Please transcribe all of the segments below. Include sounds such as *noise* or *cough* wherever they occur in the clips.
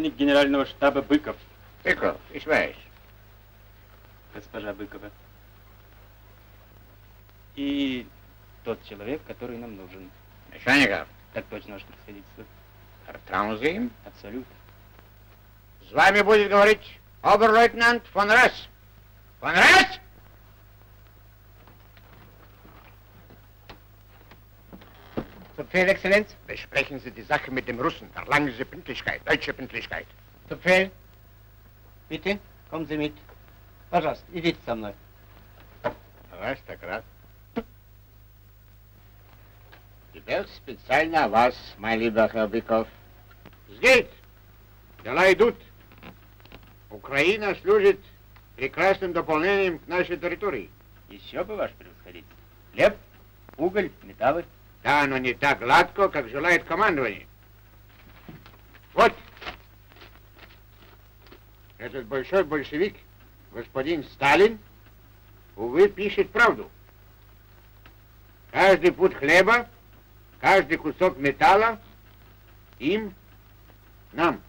Полковник генерального штаба Быков. Быков, weiß. Госпожа Быкова. И тот человек, который нам нужен. Механиков, Так точно, ваше vertrauen Sie ihm? Абсолютно. С вами будет говорить обер-лейтенант фон Расс. Фон Расс! Befehl, Exzellenz. Besprechen Sie die Sache mit dem Russen. Verlangen Sie Pünktlichkeit, deutsche Pünktlichkeit. Zu Befehl. Bitte, kommen Sie mit. Пожалуйста, идите со мной. Ваш так рад. Теперь специально вас, мой lieber Быков. Сгейт! Дела идут. Украина служит прекрасным дополнением к нашей территории. Еще бы, ваше превосходительство. Хлеб, уголь, металлы. Да, но не так гладко, как желает командование. Вот. Этот большой большевик, господин Сталин, увы, пишет правду. Каждый пуд хлеба, каждый кусок металла им, нам,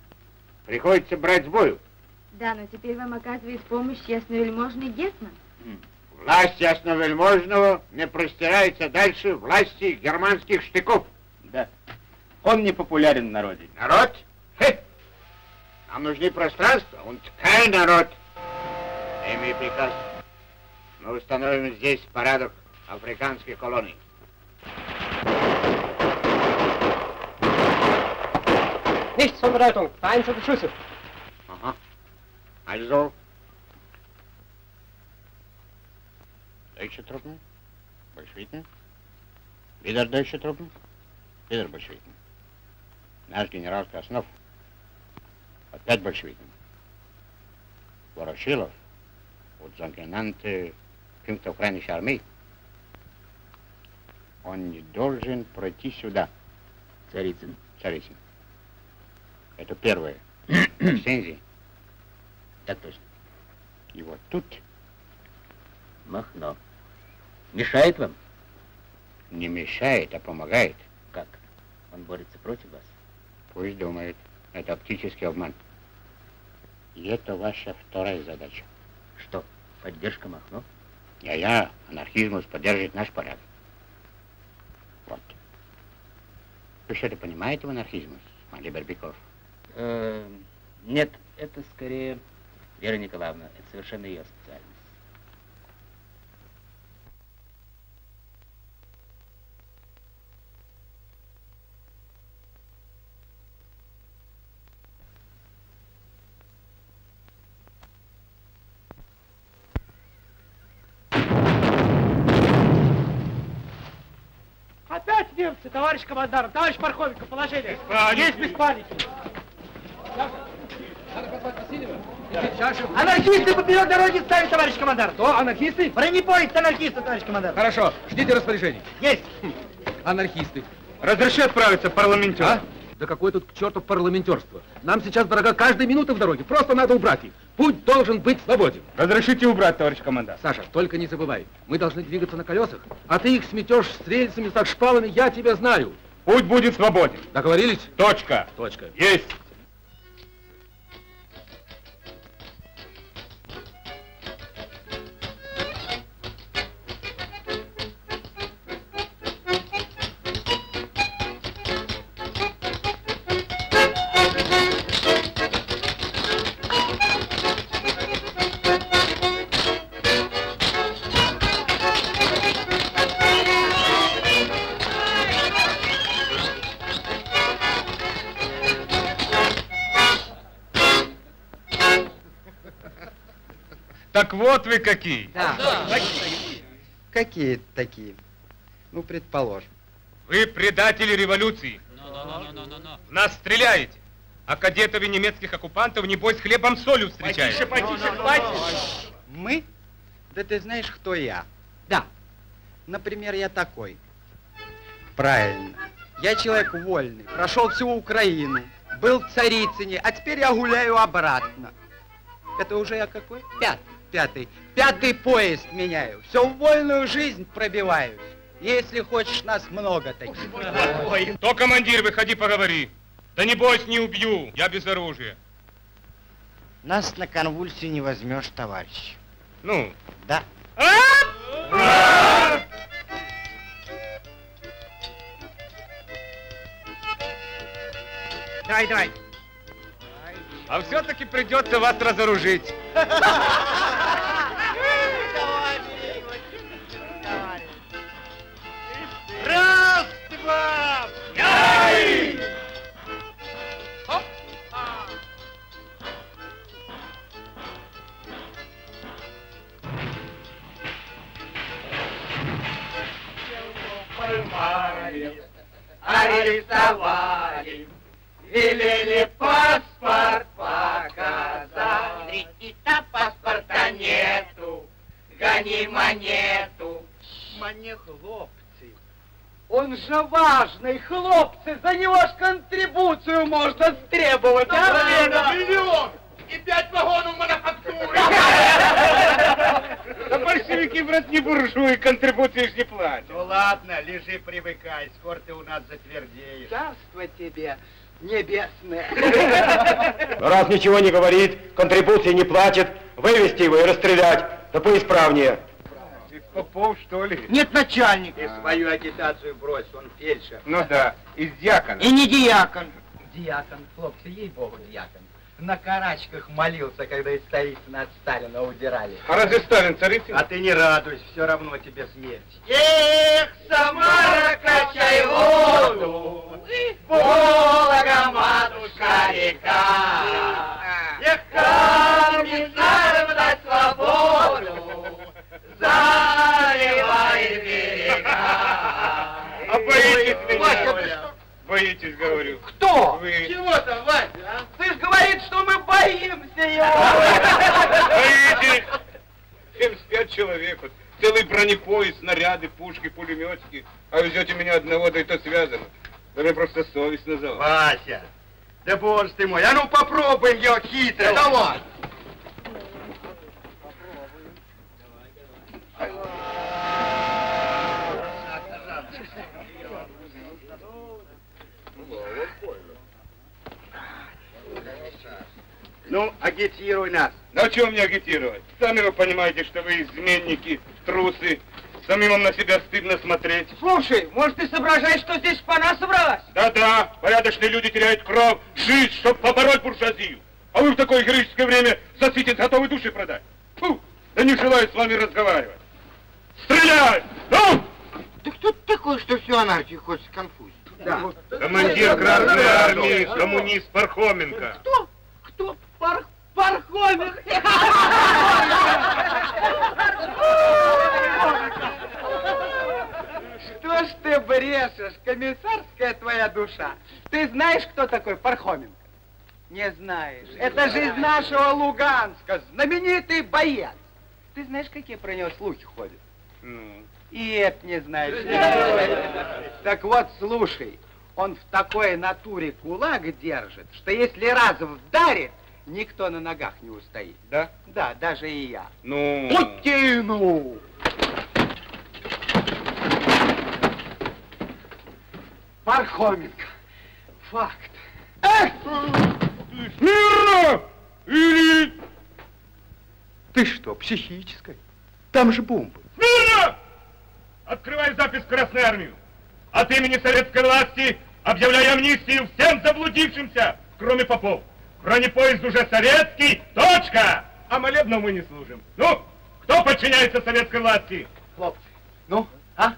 приходится брать с бою. Да, но теперь вам оказывает помощь ясновельможный Гетман. Власть ясновельможного не простирается дальше власти германских штыков. Да. Он не популярен в народе. Народ? Хе! Нам нужны пространства, он kein народ. Имей приказ. Мы установим здесь порядок африканских колоний. Nichts von Bedeutung. Vereinzelte Schüsse. Ага. Also. Deutsche Truppen, Bolschewiten. Wieder deutsche Truppen, wieder Bolschewiten. Наш генерал Краснов, опять большевиком. Ворошилов, вот sogenannte фünfte украинской армии, он не должен пройти сюда. Царицын. Царицын. Это первое. *clears throat* Претензии. Так точно. И вот тут Махно. Мешает вам? не мешает, а помогает. Как? Он борется против вас? Пусть думает. Это оптический обман. И это ваша вторая задача. Что, поддержка Махно? Я-я, анархизмус поддержит наш порядок. Вот. Вы что-то понимаете в анархизмус, Малибер Беков? Э, нет, это скорее Вера Николаевна. Это совершенно ее специальность. немцы, товарищ командар, товарищ Пархоменко, положение. Есть без паники. Анархисты поперек дороги ставят, товарищ командар. Кто? Анархисты? Бронепоезд анархисты, товарищ командар. Хорошо, ждите распоряжений. Есть. Анархисты. Разреши отправиться в парламентер. А? Да какое тут к черту парламентерство? Нам сейчас дорога каждая минута в дороге. Просто надо убрать их. Путь должен быть свободен. Разрешите убрать, товарищ командар. Саша, только не забывай, мы должны двигаться на колесах, а ты их сметешь с рельсами, так шпалами, я тебя знаю. Путь будет свободен. Договорились? Точка. Точка. Есть. Вы какие. Какие такие? Ну, предположим. Вы предатели революции. В Нас стреляете. А кадетов и немецких оккупантов, небось, хлебом солью встречаете. Мы? Да ты знаешь, кто я? Да. Например, я такой. Правильно. Я человек вольный, прошел всю Украину, был в Царицыне, а теперь я гуляю обратно. Это уже я какой? Пятый. Пятый. Пятый поезд меняю. Все в вольную жизнь пробиваюсь. Если хочешь, нас много таких. Кто командир, выходи поговори. Да не бойся, не убью, я без оружия. Нас на конвульсию не возьмешь, товарищ. Ну, Да. Дай, дай. а все-таки придется вас разоружить. *laughs* арестовали, велели паспорт показать. Смотрите-то паспорта нету, гони монету. Мне хлопцы. Он же важный, хлопцы, за него ж контрибуцию можно требовать. а? Миллион! И пять вагонов мануфактуры! Да большевики, брат, не буржуи, контрибуции ж не платят. Ну ладно, лежи, привыкай, скоро ты у нас затвердеешь. Царство тебе небесное. Раз ничего не говорит, контрибуции не платит, вывести его и расстрелять, да поисправнее. Попов, что ли? Нет начальника. Ты свою агитацию брось, он фельдшер. Ну да, из дьякона. И не диакон. Дьякон, хлопцы, ей-богу, дьякон. На карачках молился, когда из Царицына от Сталина удирали. А разве Сталин царицын? А ты не радуйся, все равно тебе смерть. Эх, Самара, качай воду, Волга, матушка, река. Эх, комиссарам дать свободу, заливает берега. А Ой, меня? Что? Боитесь, говорю. Кто? Вы Чего там, Вася, а? Ты ж говорит, что мы боимся его. боитесь? 75 человек, вот, целый бронепоезд, снаряды, пушки, пулеметики. А везете меня одного, да и то связано. Да мне просто совестно за вас. Вася, да боже ты мой, а ну попробуем его хитро, давай. Ну, агитируй нас. Ну, а чего мне агитировать? Сами вы понимаете, что вы изменники, трусы. Самим вам на себя стыдно смотреть. Слушай, может, ты соображаешь, что здесь шпана собралась? Да-да, порядочные люди теряют кровь, жизнь, чтобы побороть буржуазию. А вы в такое героическое время за ситец готовы души продать. Фу, да не желаю с вами разговаривать. Стрелять! Ну! Да кто ты такой, что всю анархию хочешь конфузить? Да. Командир Красной Армии, коммунист Пархоменко. Кто? Кто? Пар... Что ж ты, брешешь, комиссарская твоя душа. Ты знаешь, кто такой Пархоменко? Не знаешь. Это же из нашего Луганска, знаменитый боец. Ты знаешь, какие про него слухи ходят? Ну, И это не знаешь. Так вот, слушай, он в такой натуре кулак держит, что если раз вдарит, никто на ногах не устоит. да? Да, даже и я. Ну... Путину! Пархоменко. Факт. Эх! Смирно! Или... Ты что, психической? Там же бомбы. Смирно! Открывай запись в Красную Армию. От имени советской власти объявляю амнистию всем заблудившимся, кроме попов. Бронепоезд уже советский. Точка! А молебну мы не служим. Ну, кто подчиняется советской власти? Хлопцы, ну, а?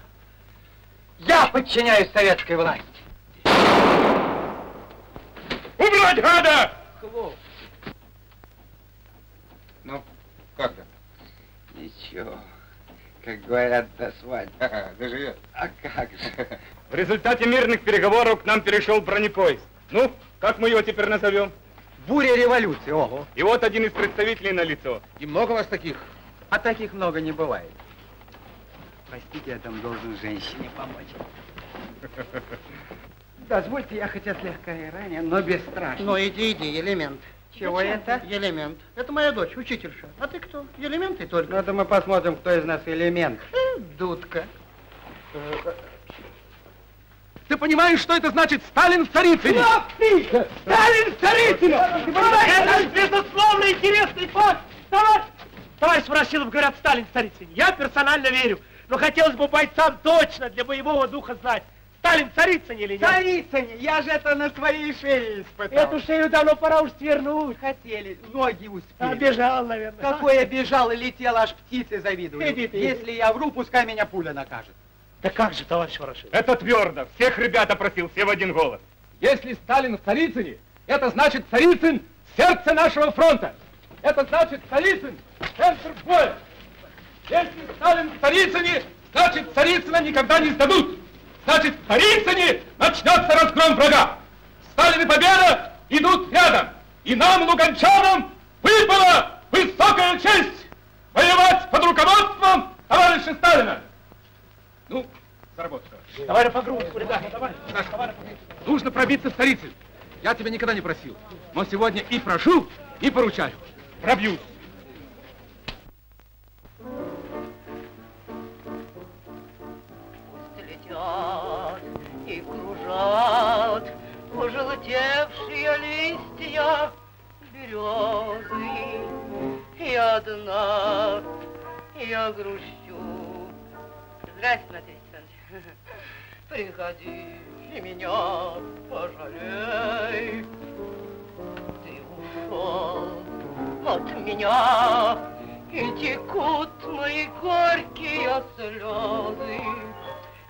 Я подчиняюсь советской власти. Убрать гада! Хлопцы. Ну, как там? Ничего. Как говорят, до свадьбы. Ха-ха, доживет. А как же? В результате мирных переговоров к нам перешел бронепоезд. Ну, как мы его теперь назовем? Буря революции, ого. И вот один из представителей на лицо. И много вас таких? А таких много не бывает. Простите, я там должен женщине помочь. *laughs* Дозвольте, я хотя слегка и ранен, но бесстрашен. Ну иди, иди, элемент. Чего это? Элемент. Это моя дочь, учительша. А ты кто? Элемент и только. Ну, это мы посмотрим, кто из нас элемент. Э, Дудка. Ты понимаешь, что это значит Сталин в Царицыне? Сталин в Царицыне! Это, безусловно, интересный факт. Товарищ, товарищ Ворошилов, говорят, Сталин в Царицыне. Я персонально верю. Но хотелось бы бойцам точно для боевого духа знать, Сталин в Царицыне или нет. Царицыне, я же это на своей шее испытал. Эту шею давно пора уж свернуть. хотели, ноги успели. Обежал, наверное. Какой я бежал и летел, аж птицы завидуют. Иди ты. Если я вру, пускай меня пуля накажет. Да как же, товарищ Ворошилов? Это твердо. Всех ребят опросил, все в один голос. Если Сталин в Царицыне, это значит Царицын – сердце нашего фронта. Это значит Царицын – центр боя. Если Сталин в Царицыне, значит Царицына никогда не сдадут. Значит, в Царицыне начнется разгром врага. Сталин и победа идут рядом. И нам, луганчанам, выпала высокая честь воевать под руководством товарища Сталина. Ну, за работу, товарищ. Давай на погрузку, ребята, на погрузку. Нужно пробиться в Царицын. Я тебя никогда не просил. Но сегодня и прошу, и поручаю. Пробьюсь. Пусть летят и кружат пожелтевшие листья березы. И одна я грущу. Здрасте, Матвей Александрович. Приходи и меня пожалей. Ты ушел от меня, и текут мои горькие слезы.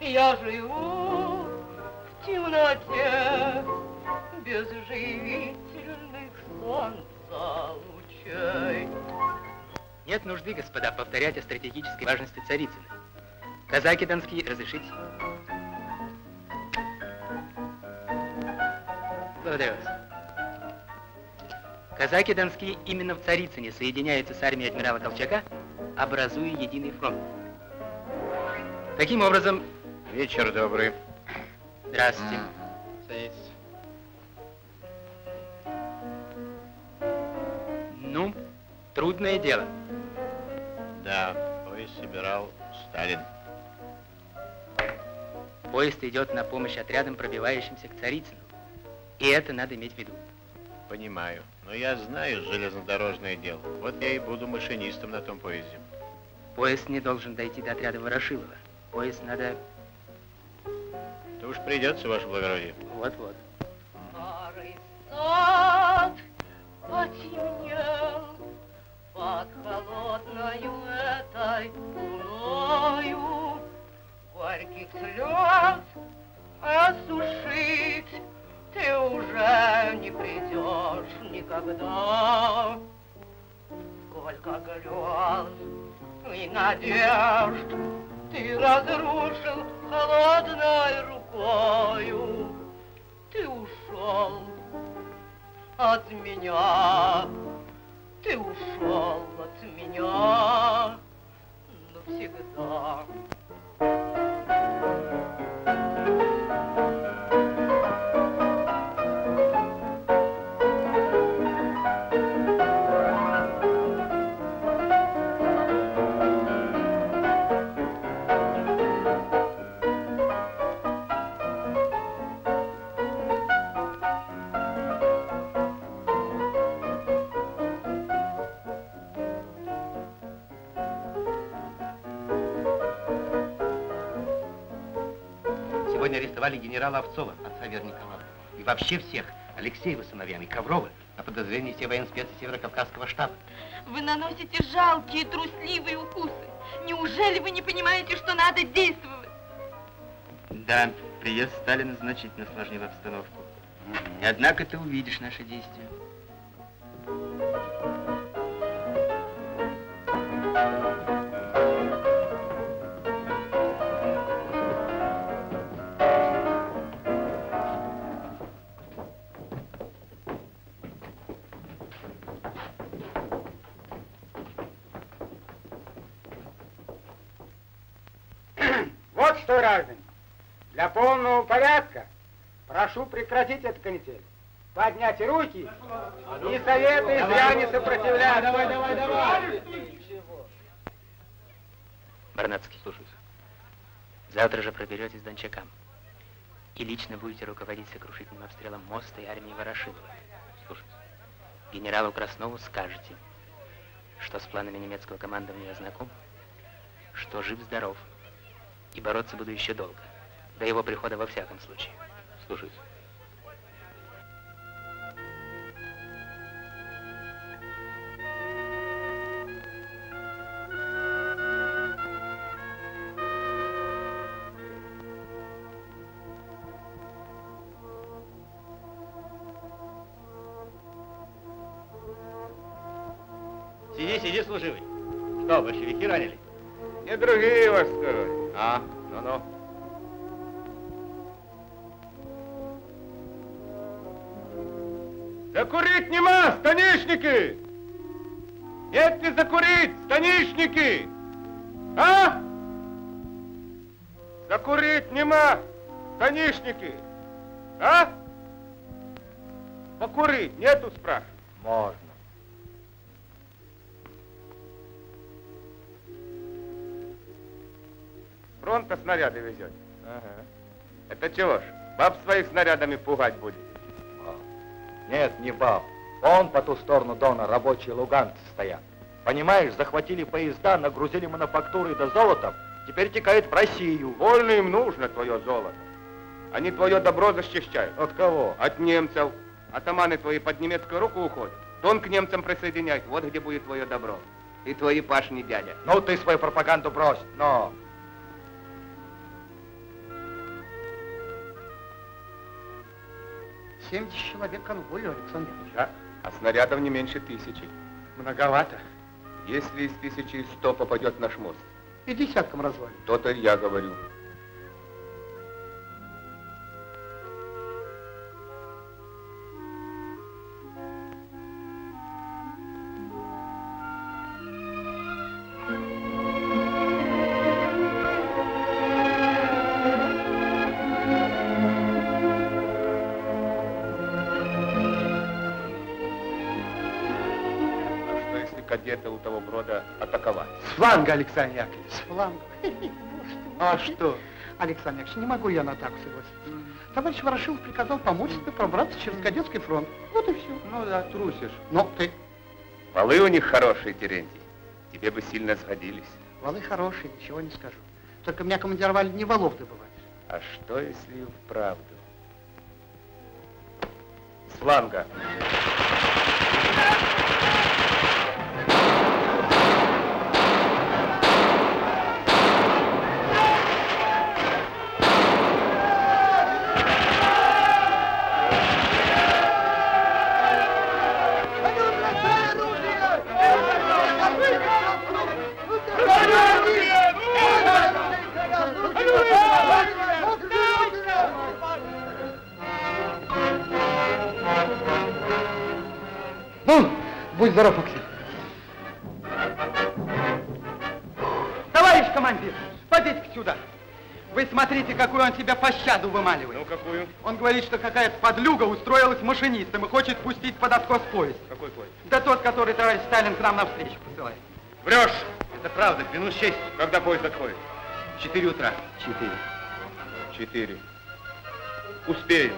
Я живу в темноте без живительных солнца лучей. Нет нужды, господа, повторять о стратегической важности Царицына. Казаки донские, разрешите? Благодарю вас. Казаки донские именно в Царицыне соединяются с армией адмирала Колчака, образуя единый фронт. Таким образом, Вечер добрый. здравствуйте. Садитесь. Ну, трудное дело. Да, поезд собирал Сталин. Поезд идет на помощь отрядам, пробивающимся к Царицыну. И это надо иметь в виду. Понимаю. Но я знаю железнодорожное дело. Вот я и буду машинистом на том поезде. Поезд не должен дойти до отряда Ворошилова. Поезд надо... То уж придется, ваше благородие. Вот-вот. Старый сад потемнел под холодною этой луною. Горьких слез осушить ты уже не придешь никогда. Сколько грез и надежд ты разрушил холодной рукою. Ты ушел от меня, ты ушел от меня навсегда. Арестовали генерала Овцова, отца Веры Николаевны. И вообще всех, Алексеева сыновьями, Коврова, на подозрение все военспецы Северо-Кавказского штаба. Вы наносите жалкие, трусливые укусы. Неужели вы не понимаете, что надо действовать? Да, приезд Сталина значительно осложнил обстановку. Однако ты увидишь наши действия. Что, граждане, для полного порядка прошу прекратить эту канитель. Поднять руки и советы зря не сопротивляться. Давай, давай, давай. Барнацкий. Слушаюсь. Завтра же проберетесь с Дончакам. И лично будете руководить сокрушительным обстрелом моста и армии Ворошилова. Слушаюсь. Генералу Краснову скажете, что с планами немецкого командования я знаком, что жив-здоров, и бороться буду еще долго. До его прихода во всяком случае. Слушаюсь. Станишники? А? Покурить нету, спрашиваю? Можно. Фронта снаряды везет. Это чего ж, баб своих снарядами пугать будет? Нет, не баб. Он по ту сторону Дона рабочие луганцы стоят. Понимаешь, захватили поезда, нагрузили мануфактуры до золотом, теперь текает в Россию. Вольно им нужно твое золото. Они твое добро защищают. От кого? От немцев. Атаманы твои под немецкую руку уходят. Дон к немцам присоединяют. Вот где будет твое добро. И твои пашни дядя. Ну ты свою пропаганду брось, но... Семьдесят человек конвою, Александр Ильич. Да, а снарядов не меньше тысячи. Многовато. Если из тысячи сто попадет в наш мост, И десятком развалит. то-то я говорю. Фланга, Александр Яковлевич. С фланга. *laughs* А что? Александр Яковлевич, не могу я на атаку согласиться. Товарищ Ворошилов приказал помочь тебе пробраться через кадетский фронт. Вот и все. Ну да, трусишь. Но ты. Валы у них хорошие, Терентий. Тебе бы сильно сгодились. Валы хорошие, ничего не скажу. Только меня командировали не валов добывать. А что, если и вправду? С фланга. Пощаду вымаливает. Ну, какую? Он говорит, что какая-то подлюга устроилась машинистом и хочет пустить под откос поезд. Какой поезд? Да тот, который товарищ Сталин к нам навстречу посылает. Врешь! Это правда, клянусь честью. Когда поезд отходит? Четыре утра. Четыре. Четыре. Успеем.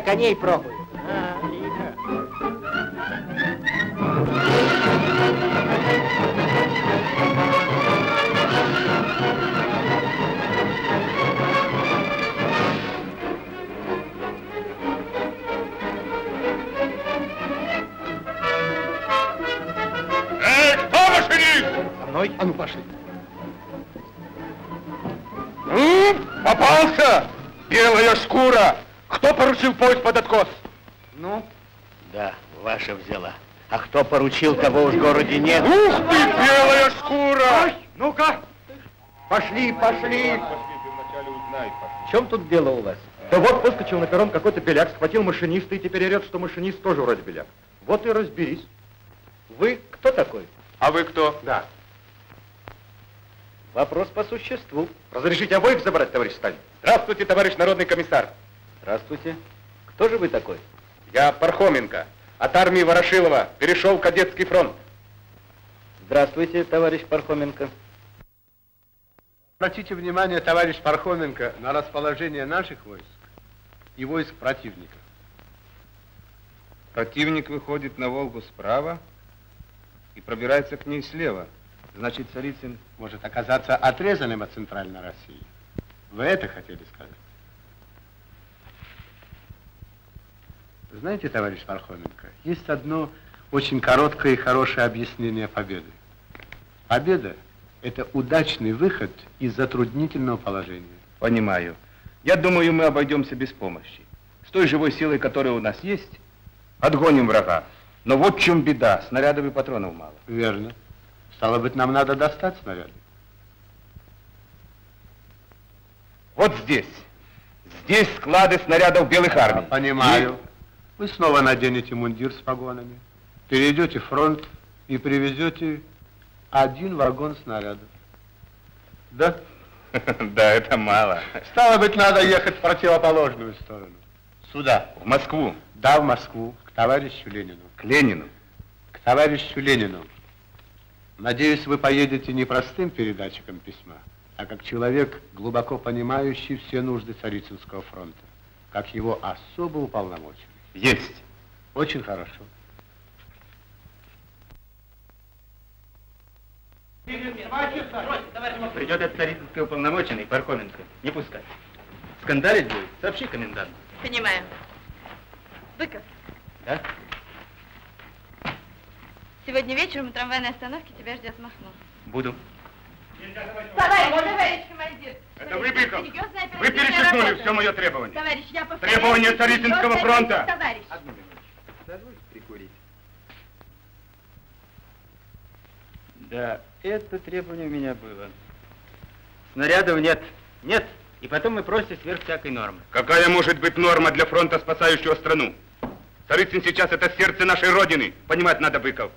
Коней пробуют. Поручил, того уж в городе нет. Ух ты, белая шкура! Ну-ка! Пошли, пошли! В чем тут дело у вас? Да вот выскочил на перрон какой-то беляк, схватил машиниста и теперь орет, что машинист тоже вроде беляк. Вот и разберись. Вы кто такой? А вы кто? Да. Вопрос по существу. Разрешите обоих забрать, товарищ Сталин? Здравствуйте, товарищ народный комиссар. Здравствуйте. Кто же вы такой? Я Пархоменко. От армии Ворошилова перешел в кадетский фронт. Здравствуйте, товарищ Пархоменко. Обратите внимание, товарищ Пархоменко, на расположение наших войск и войск противника. Противник выходит на Волгу справа и пробирается к ней слева. Значит, Царицын Может оказаться отрезанным от центральной России. Вы это хотели сказать? Знаете, товарищ Пархоменко, есть одно очень короткое и хорошее объяснение победы. Победа – это удачный выход из затруднительного положения. Понимаю. Я думаю, мы обойдемся без помощи. С той живой силой, которая у нас есть, отгоним врага. Но вот в чем беда, снарядов и патронов мало. Верно. Стало быть, нам надо достать снаряды. Вот здесь. Здесь склады снарядов белых армий. Понимаю. Вы снова наденете мундир с погонами, перейдете фронт и привезете один вагон снарядов. Да? *laughs* Да, это мало. Стало быть, надо ехать в противоположную сторону. Сюда, в Москву. Да, в Москву, к товарищу Ленину. К Ленину. К товарищу Ленину. Надеюсь, вы поедете не простым передатчиком письма, а как человек, глубоко понимающий все нужды Царицынского фронта, как его особо уполномоченный. Есть. Очень хорошо. Придет от царицынской уполномоченный, Пархоменко. Не пускай. Скандалить будет? Сообщи коменданту. Понимаю. Быков, Да? сегодня вечером у трамвайной остановки тебя ждет Махно. Буду. Товарищ, товарищ командир. Это вы, Быков. Вы перечеркнули все мое требование. Товарищ, я повторяю. Требования серьезная Царицынского фронта. Товарищ. Дозвольте прикурить. Да, это требование у меня было. Снарядов нет. Нет. И потом мы просим сверх всякой нормы. Какая может быть норма для фронта, спасающего страну? Царицын сейчас это сердце нашей Родины. Понимать надо, Быков.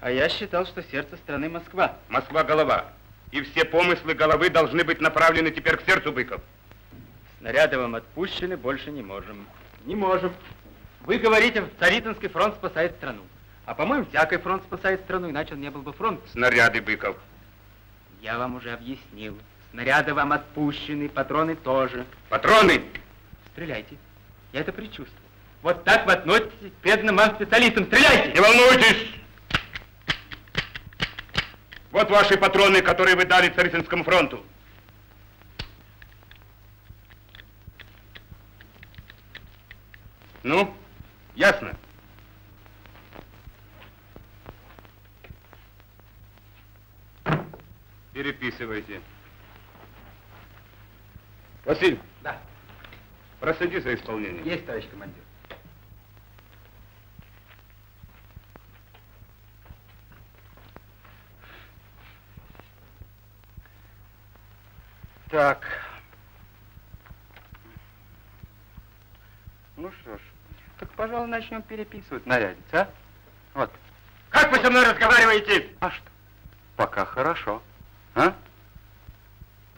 А я считал, что сердце страны Москва. Москва голова. И все помыслы головы должны быть направлены теперь к сердцу, Быков. Снаряды вам отпущены, больше не можем. Не можем. Вы говорите, Царицынский фронт спасает страну. А по-моему, всякий фронт спасает страну, иначе он не был бы фронт. Снаряды, Быков. Я вам уже объяснил. Снаряды вам отпущены, патроны тоже. Патроны? Стреляйте. Я это предчувствую. Вот так вы относитесь к преданным вам специалистам. Стреляйте! Не волнуйтесь! Вот ваши патроны, которые вы дали Царицынскому фронту. Ну, ясно? Переписывайте. Василь. Да. Проследи за исполнением. Есть, товарищ командир. Так. Ну что ж, так, пожалуй, начнем переписывать, нарядиться, а? Вот. Как вы со мной разговариваете? А что? Пока хорошо. А?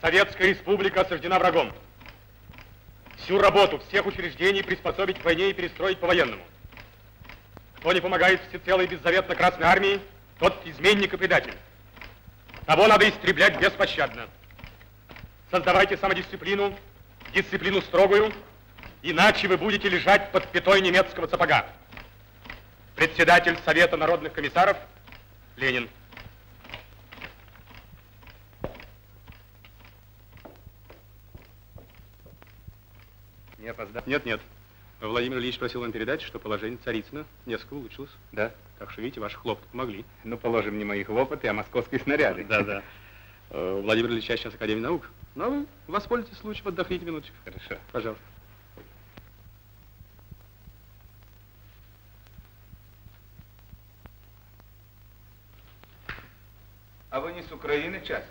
Советская республика осаждена врагом. Всю работу всех учреждений приспособить к войне и перестроить по-военному. Кто не помогает всецело и беззаветно Красной Армии, тот изменник и предатель. Того надо истреблять беспощадно. Создавайте самодисциплину, дисциплину строгую, иначе вы будете лежать под пятой немецкого сапога. Председатель Совета народных комиссаров Ленин. Не опоздал? Нет, нет. Владимир Ильич просил вам передать, что положение Царицына несколько улучшилось. Да. Так что, видите, ваши хлопоты помогли. Ну, положим, не мои хлопоты, а московские снаряды. Да, да. Э, Владимир Ильич сейчас Академия наук. Но вы воспользуйтесь случаем, отдохните минуточку. Хорошо. Пожалуйста. А вы не с Украины часом?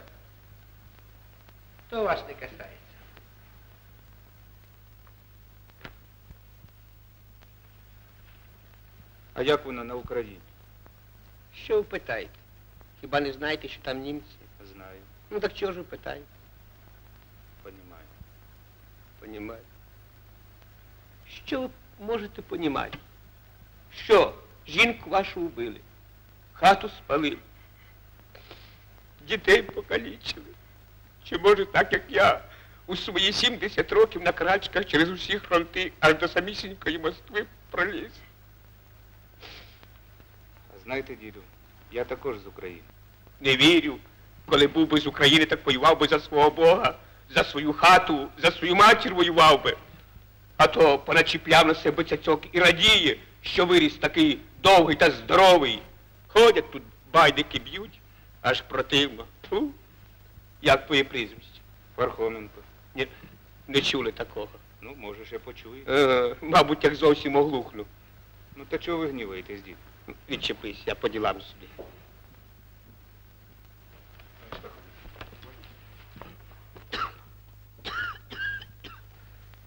То вас не касається. А як воно на Україні? Що ви питаєте? Хіба не знаєте, що там німці? Знаю, Ну так чого ж ви питаєте? понимаю. Понімаю. Що ви можете понімати? Що? Жінку вашу вбили, хату спалили, дітей покалічили. Чи може так, як я у свої 70 років на крачках через усі фронти аж до самісінької Москви проліз? Знаєте, діду, я також з України. Не вірю. Коли був би з України, так воював би за свого Бога, за свою хату, за свою матір воював би. А то поначіпляв на себе цяцьок і радіє, що виріс такий довгий та здоровий. Ходять тут байдики б'ють, аж противно. Фу. Як твоє прізвище? Пархоменко. Ні, не чули такого. Ну, може, ще почує. Е, мабуть, як зовсім оглухну. Ну, та чого ви гніваєтесь, дід? Відчепись, я по ділам собі.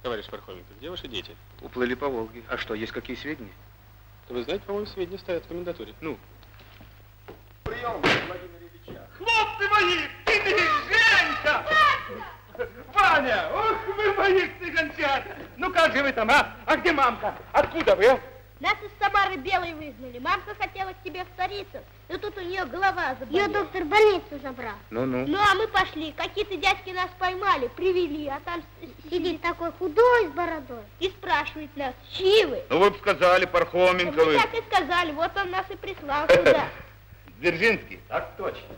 Товарищ Пархоменко, где ваши дети? Уплыли по Волге. А что, есть какие сведения? Вы знаете, по-моему, сведения стоят в комендатуре. Ну, Прием, Владимир Ильича. Хлопцы мои, ты не Женька! Ваня, ох вы мои цыганчата! Ну как же вы там, а? А где мамка? Откуда вы, а? Нас из Самары белой выгнали. Мамка хотела к тебе в столицу, но тут у нее голова заболела. Ее доктор в больницу забрал. ну-ну. Ну, а мы пошли. Какие-то дядьки нас поймали, привели, а там сидит такой худой с бородой и спрашивает нас, чьи вы? Ну, вы бы сказали, Пархоменко Мы вы. так и сказали, вот он нас и прислал сюда. *laughs* Дзержинский. Так точно.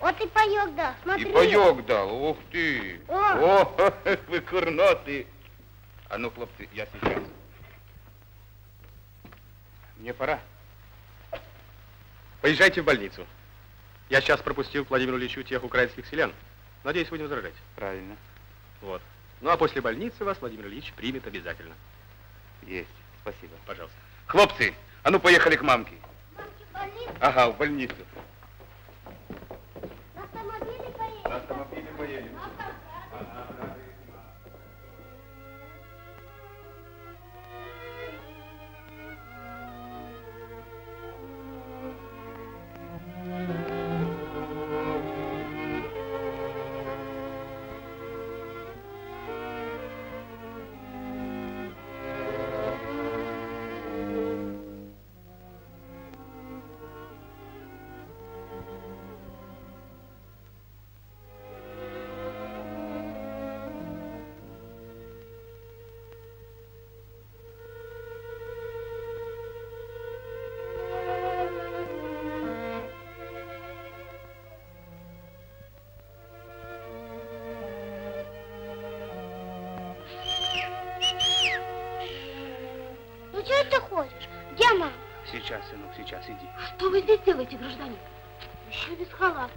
Вот и паёк, да, смотри. И паёк дал, ух ты. О. О, *laughs* вы курноты. А ну, хлопцы, я сейчас. Мне пора. Поезжайте в больницу. Я сейчас пропустил к Владимиру Ильичу тех украинских селян. Надеюсь, вы не возражаете. Правильно. Вот. Ну, а после больницы вас Владимир Ильич примет обязательно. Есть. Спасибо. Пожалуйста. Хлопцы, а ну поехали к мамке. Ага, в больницу. Сынок, сейчас, иди. Что вы здесь делаете, гражданин? Еще без халата.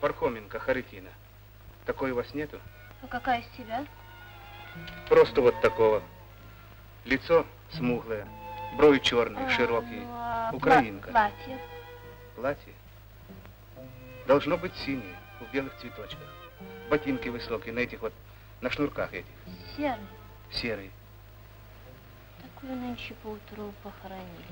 Пархоменко, Харитина. Такой у вас нету? А какая из тебя? Просто вот такого. Лицо смуглое, брови черные, широкие. А, Украинка. Платье. Платье? Должно быть синее, в белых цветочках. Ботинки высокие, на этих вот, на шнурках этих. Серый. Серые. Такую нынче поутру похоронили.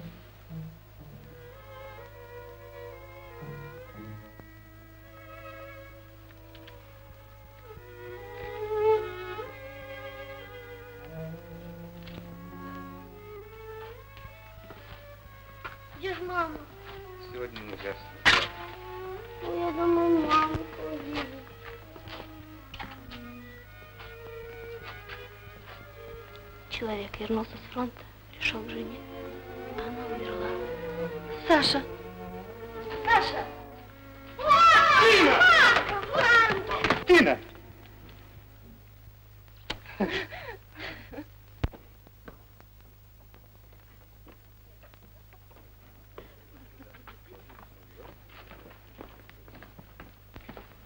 Фронта, пришел к жене. Она умерла. Саша! Саша! Тина!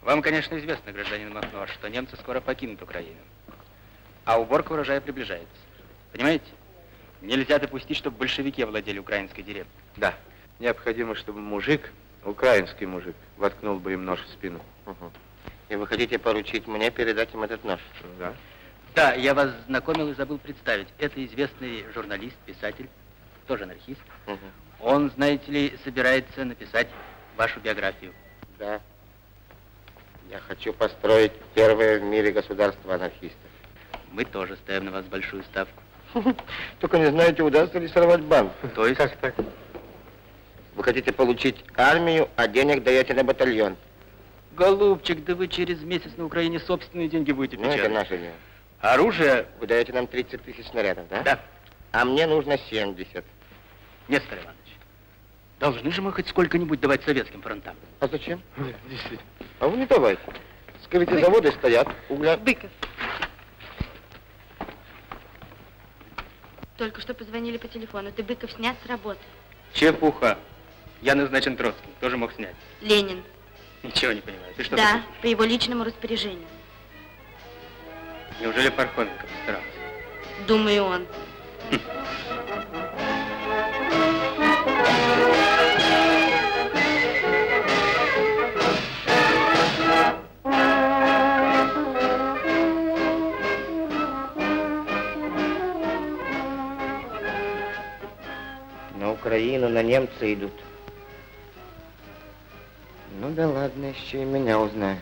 Вам, конечно, известно, гражданин Махно, что немцы скоро покинут Украину. А уборка урожая приближается. Понимаете? Нельзя допустить, чтобы большевики овладели украинской деревней. Да. Необходимо, чтобы мужик, украинский мужик, воткнул бы им нож в спину. И вы хотите поручить мне передать им этот нож? Да. Да, я вас знакомил и забыл представить. Это известный журналист, писатель, тоже анархист. Он, знаете ли, собирается написать вашу биографию. Да. Я хочу построить первое в мире государство анархистов. Мы тоже ставим на вас большую ставку. Только не знаете, удастся ли сорвать банк. То есть? Как так? Вы хотите получить армию, а денег даете на батальон. Голубчик, да вы через месяц на Украине собственные деньги будете Ну, это печатать. наше дело. Оружие? Вы даете нам 30 тысяч снарядов, да? Да. А мне нужно 70. Нестор Иванович, должны же мы хоть сколько-нибудь давать советским фронтам. А зачем? Действительно. А вы не давайте. Скажите, заводы стоят, угля... Быков. Только что позвонили по телефону. Ты, Быков, снят с работы. Чепуха. Я назначен Троцким, тоже мог снять. Ленин. Ничего не понимаю. Ты что да, такое? по его личному распоряжению. Неужели Пархоменко постарался? Думаю, он. На Украину, на немцы идут. Ну да ладно, еще и меня узнают.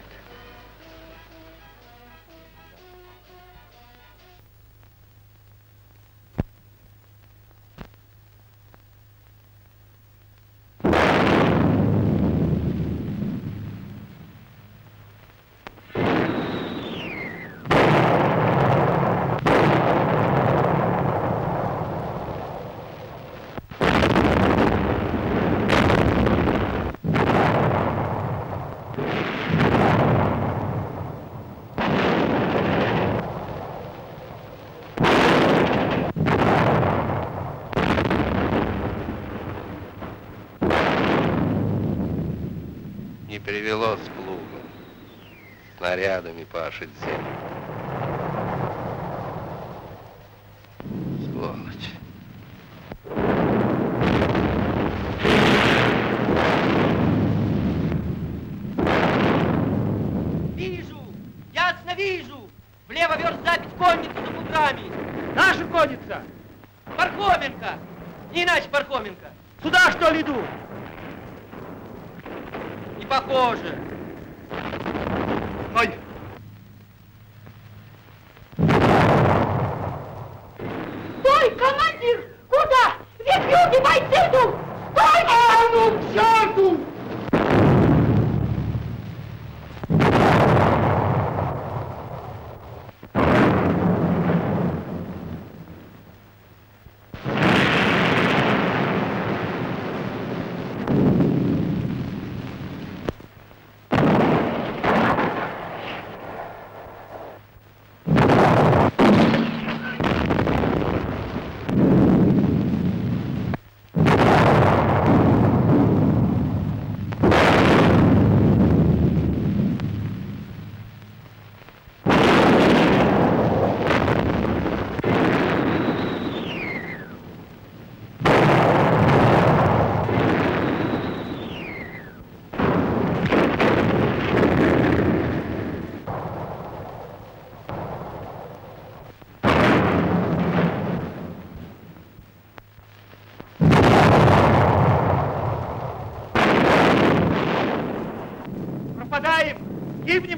Снарядами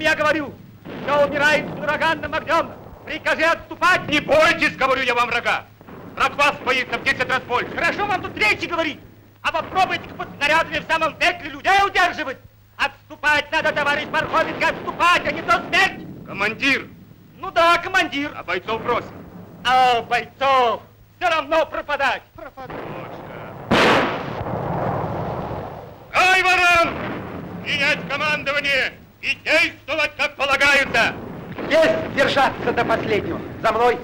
гибнем, я говорю. Все умирает под ураганным огнем. Прикажи отступать. Не бойтесь, говорю я вам, врага. Враг вас боится в 10 раз больше. Хорошо вам тут речи говорить. А попробуйте под снарядами в самом пекле людей удерживать. Отступать надо, товарищ Пархоменко, отступать, а не то смерть. Командир. Ну да, командир. А бойцов бросил. А бойцов все равно пропадать. Пропадать. Ай, ворон! Принять командование и действовать, как полагается. Есть держаться до последнего. За мной.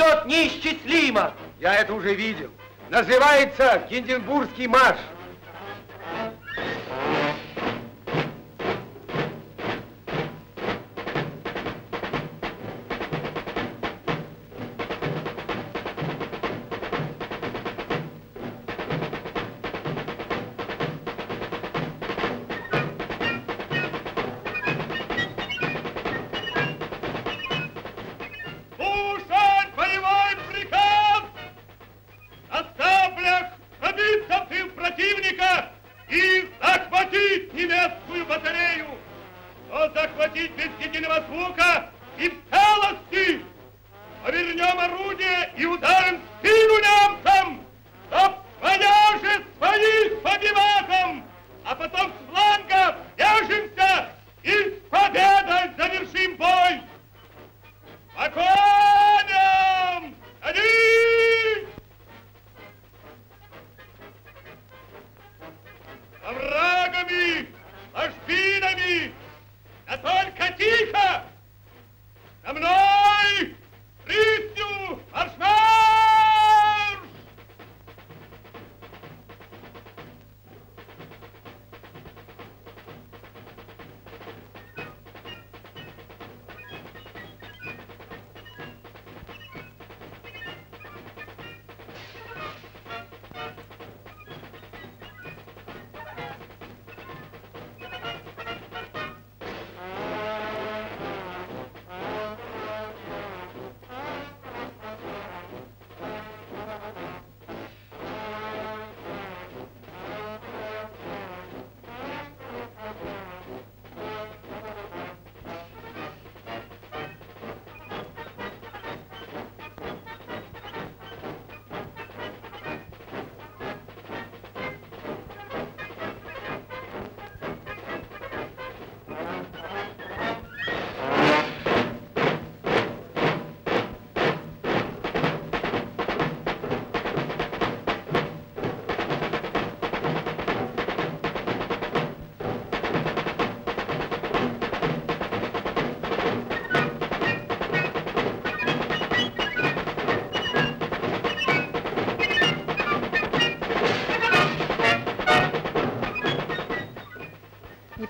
Идет неисчислимо. Я это уже видел. Называется Гинденбургский марш.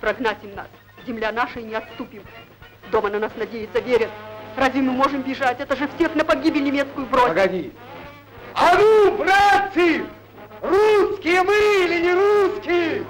Прогнать им нас. Земля наша и не отступим. Дома на нас надеются, верят. Разве мы можем бежать? Это же всех на погибель немецкую бросить. Погоди. А ну, братцы! Русские мы или не русские?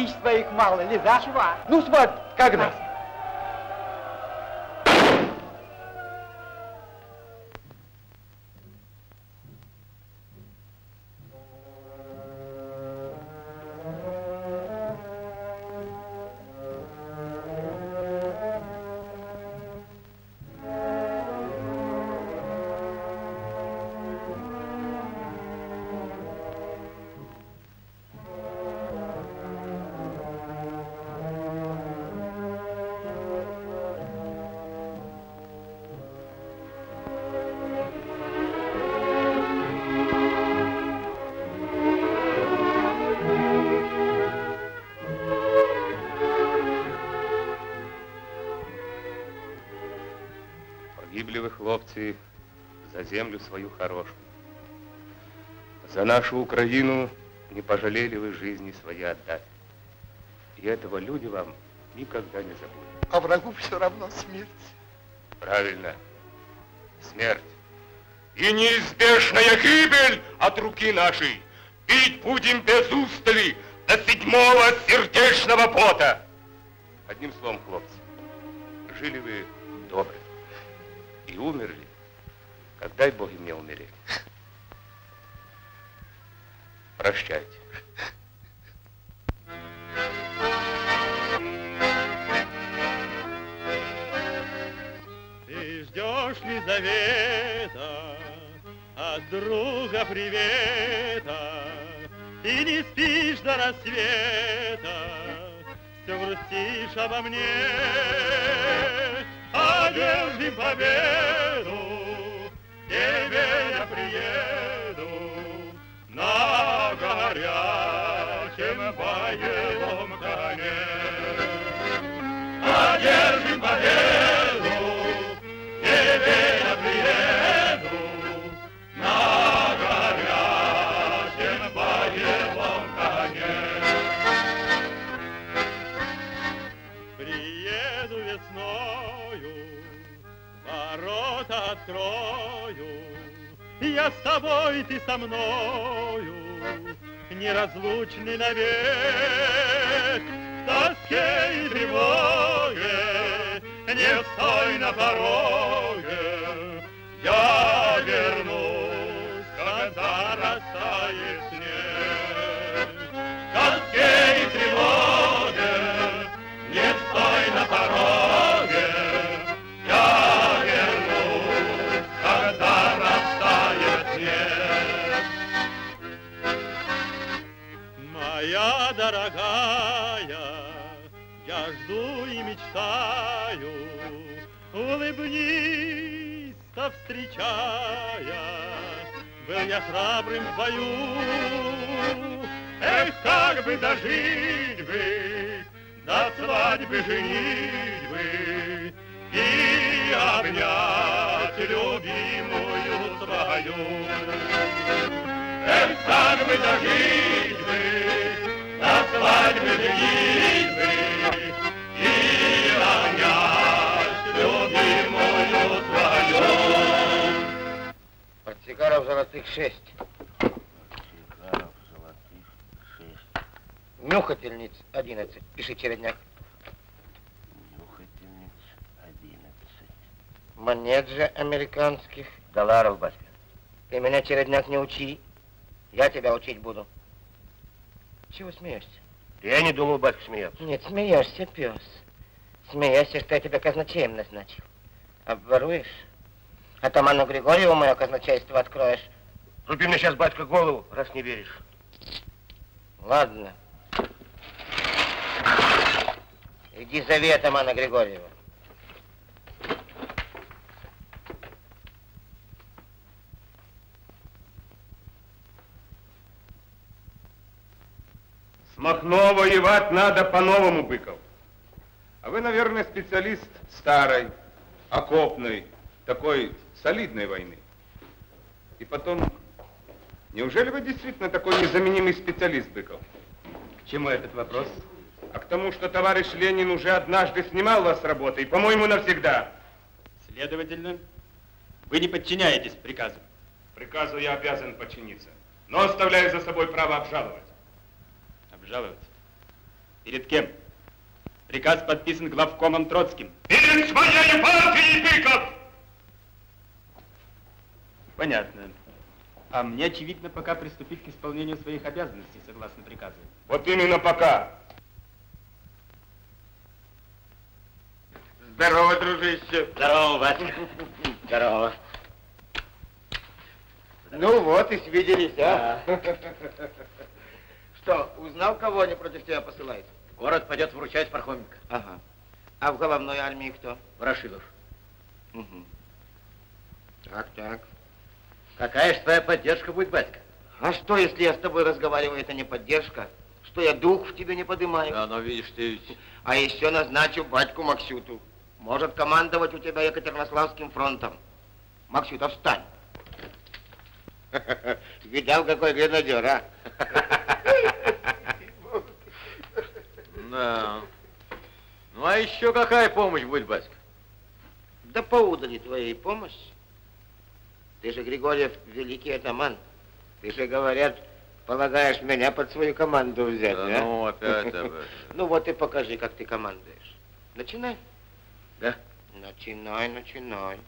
Кладбищ своих мало ли, да? Чего? Ну, вот, Хлопцы, за землю свою хорошую. За нашу Украину не пожалели вы жизни свои отдать. И этого люди вам никогда не забудут. А врагу все равно смерть. Правильно. Смерть. И неизбежная гибель от руки нашей. Бить будем без устали до седьмого сердечного пота. Одним словом, хлопцы, жили вы добре и умерли, как дай Бог и мне умереть. Прощайте. Ты ждешь Лизавета от друга привета, И не спишь до рассвета, все грустишь обо мне. Одержим победу, тебе я приеду на горячем боевом коне. Одержим Я с тобой, ты со мною, неразлучны навек. В тоске и тревоге, не стой на пороге, Я вернусь, дорогая, я жду и мечтаю, улыбнись, встречая, был я храбрым в бою. Эх, как бы дожить бы до свадьбы женитьбы и обнять любимую свою. Эх, как бы дожить бы свадьбы и любимую. Портсигаров золотых шесть. Сигаров золотых шесть. Нюхательниц одиннадцать. Пиши чередняк. Нюхательниц одиннадцать. Монет же американских. Долларов, батька. Ты меня чередняк не учи. Я тебя учить буду. Чего смеешься? Я не думал, батька, смеяться. Нет, смеешься, пес. Смеешься, что я тебя казначеем назначил. Обворуешь? Атаману Григорьеву мое казначейство откроешь. Руби мне сейчас, батька, голову, раз не веришь. Ладно. Иди зови атамана Григорьева. С Махно воевать надо по-новому, Быков. А вы, наверное, специалист старой, окопной, такой солидной войны. И потом, неужели вы действительно такой незаменимый специалист, Быков? К чему этот вопрос? А к тому, что товарищ Ленин уже однажды снимал вас с работы, и, по-моему, навсегда. Следовательно, вы не подчиняетесь приказу. Приказу я обязан подчиниться, но оставляю за собой право обжаловать. Жаловаться. Перед кем? Приказ подписан главкомом Троцким. Перед своей партией, Быков! Понятно. А мне, очевидно, пока приступить к исполнению своих обязанностей, согласно приказу. Вот именно пока. Здорово, дружище. Здорово, Вася. Здорово. Ну вот и свиделись, а? Что, узнал, кого они против тебя посылают? Город пойдет вручать Пархоменко. Ага. А в головной армии кто? Ворошилов. Угу. Так, так. Какая же твоя поддержка будет, батька? А что, если я с тобой разговариваю, это не поддержка? Что я дух в тебе не поднимаю? Да, но видишь ты ведь... А еще назначу батьку Максюту. Может командовать у тебя Екатеринославским фронтом. Максюта, встань. *laughs* Видал, какой гренадер, а? *laughs* Да. Ну, а еще какая помощь будет, батька? Да поудали твоей помощь. Ты же, Григорьев, великий атаман. Ты же, говорят, полагаешь меня под свою команду взять, Да да? ну, опять об этом. *laughs* Ну вот и покажи, как ты командуешь. Начинай. Да? Начинай, начинай.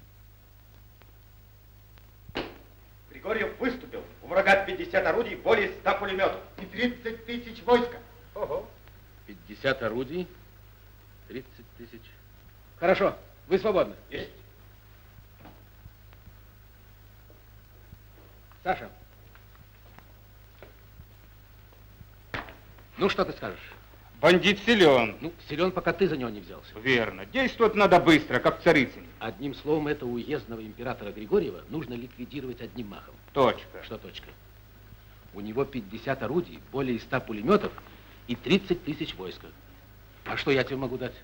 Григорьев выступил. У врага 50 орудий, более 100 пулеметов. И 30 тысяч войска. Ого. 50 орудий, 30 тысяч. Хорошо, вы свободны. Есть. Саша. Ну, что ты скажешь? Бандит силен. Ну, силен, пока ты за него не взялся. Верно. Действовать надо быстро, как в Царицыне. Одним словом, этого уездного императора Григорьева нужно ликвидировать одним махом. Точка. Что точка? У него 50 орудий, более 100 пулеметов и 30 тысяч войска. А что я тебе могу дать?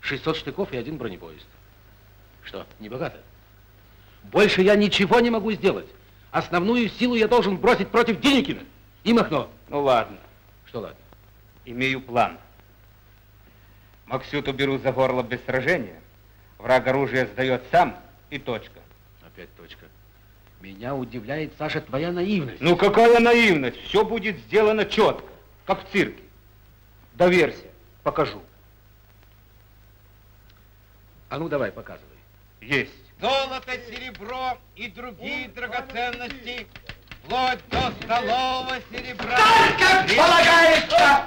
600 штыков и один бронепоезд. Что, не богато? Больше я ничего не могу сделать. Основную силу я должен бросить против Деникина и Махно. Ну ладно. Что ладно? Имею план. Максюту беру за горло без сражения. Враг оружие сдает сам и точка. Опять точка. Меня удивляет, Саша, твоя наивность. Ну какая наивность? Все будет сделано четко, как в цирке. Доверься, покажу. А ну давай, показывай. Есть. Золото, серебро и другие драгоценности, вплоть до столового серебра. Так, как полагается!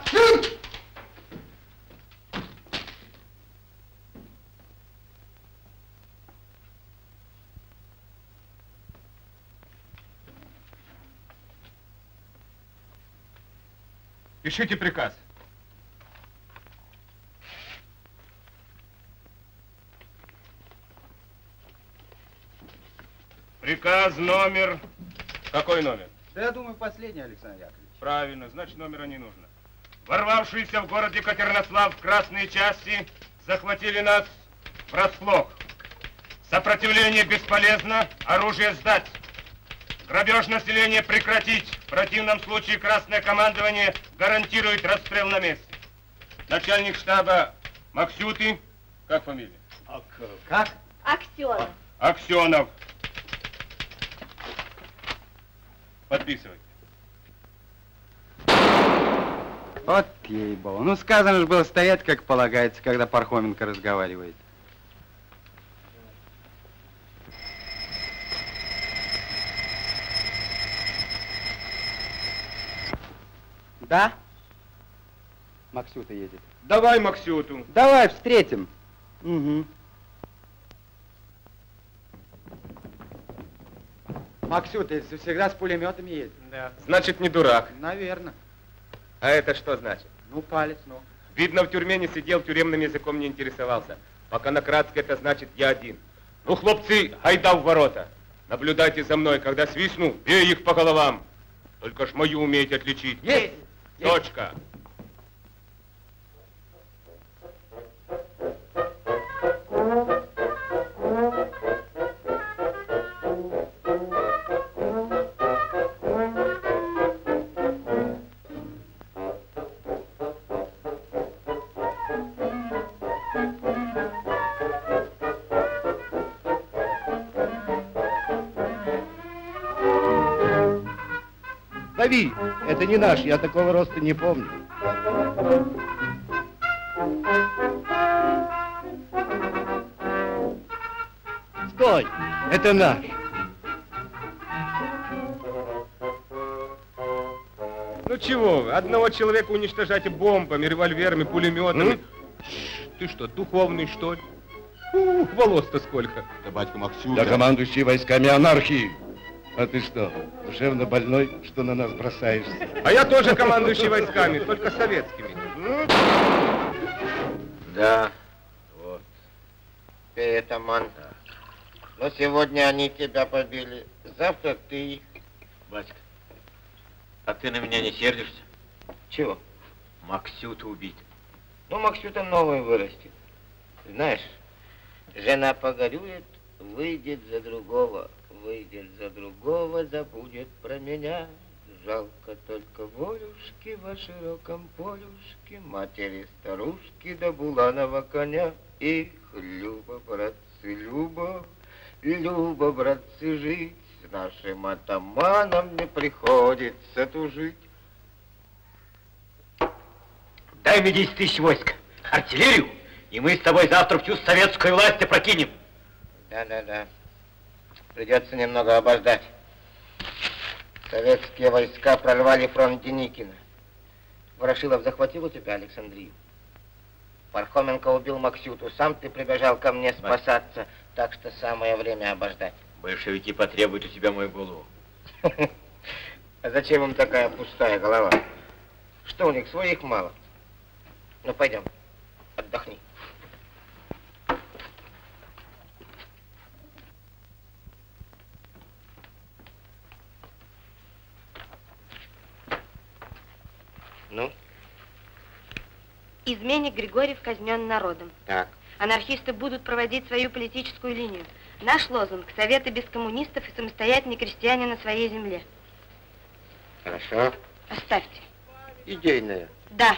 Пишите приказ. Приказ номер... Какой номер? Да я думаю, последний, Александр Яковлевич. Правильно, значит номера не нужно. Ворвавшиеся в город Екатеринослав красные части захватили нас врасплох. Сопротивление бесполезно, оружие сдать. Грабеж населения прекратить. В противном случае красное командование гарантирует расстрел на месте. Начальник штаба Максюты, как фамилия? Как? Аксенов. Аксенов. Подписывай. Вот ей-богу. Ну, сказано же было стоять, как полагается, когда Пархоменко разговаривает. Да? Максюта едет. Давай Максюту. Давай, встретим. Угу. Максюта всегда с пулеметами едет. Да. Значит, не дурак. Наверное. А это что значит? Ну, палец, ну. Видно, в тюрьме не сидел, тюремным языком не интересовался. Пока накратко это значит я один. Ну, хлопцы, айда в ворота. Наблюдайте за мной, когда свистну, бей их по головам. Только ж мою умеете отличить. Есть! Точка. Лови! Это не наш, я такого роста не помню. Стой! Это наш. Ну чего вы, одного человека уничтожаете бомбами, револьверами, пулеметами. Ты что, духовный, что ли? Ух, волос-то сколько. Да, батька Максюта. Я командующий войсками анархии. А ты что, душевно больной, что на нас бросаешься? А я тоже командующий войсками, только советскими. Да, вот. Ты это манта. Но сегодня они тебя побили, завтра ты их. Батька, а ты на меня не сердишься? Чего? Максюту убить. Ну, Максюта новый вырастет. Знаешь, жена погорюет, выйдет за другого, выйдет за другого, забудет про меня. Жалко только волюшки во широком полюшке, матери старушки да буланова коня. Их, Люба, братцы, Люба, Люба, братцы, жить с нашим атаманом не приходится тужить. Дай мне 10 тысяч войск, артиллерию, и мы с тобой завтра всю советскую власть опрокинем. Да-да-да. Придется немного обождать. Советские войска прорвали фронт Деникина. Ворошилов захватил у тебя Александрию. Пархоменко убил Максюту. Сам ты прибежал ко мне спасаться. Так что самое время обождать. Большевики потребуют у тебя мою голову. *laughs* А зачем им такая пустая голова? Что у них, своих мало? Ну, пойдем, отдохни. Ну, Изменник Григорьев казнен народом. так. Анархисты будут проводить свою политическую линию. Наш лозунг – Советы без коммунистов и самостоятельные крестьяне на своей земле. Хорошо. Оставьте. Идейная. Да.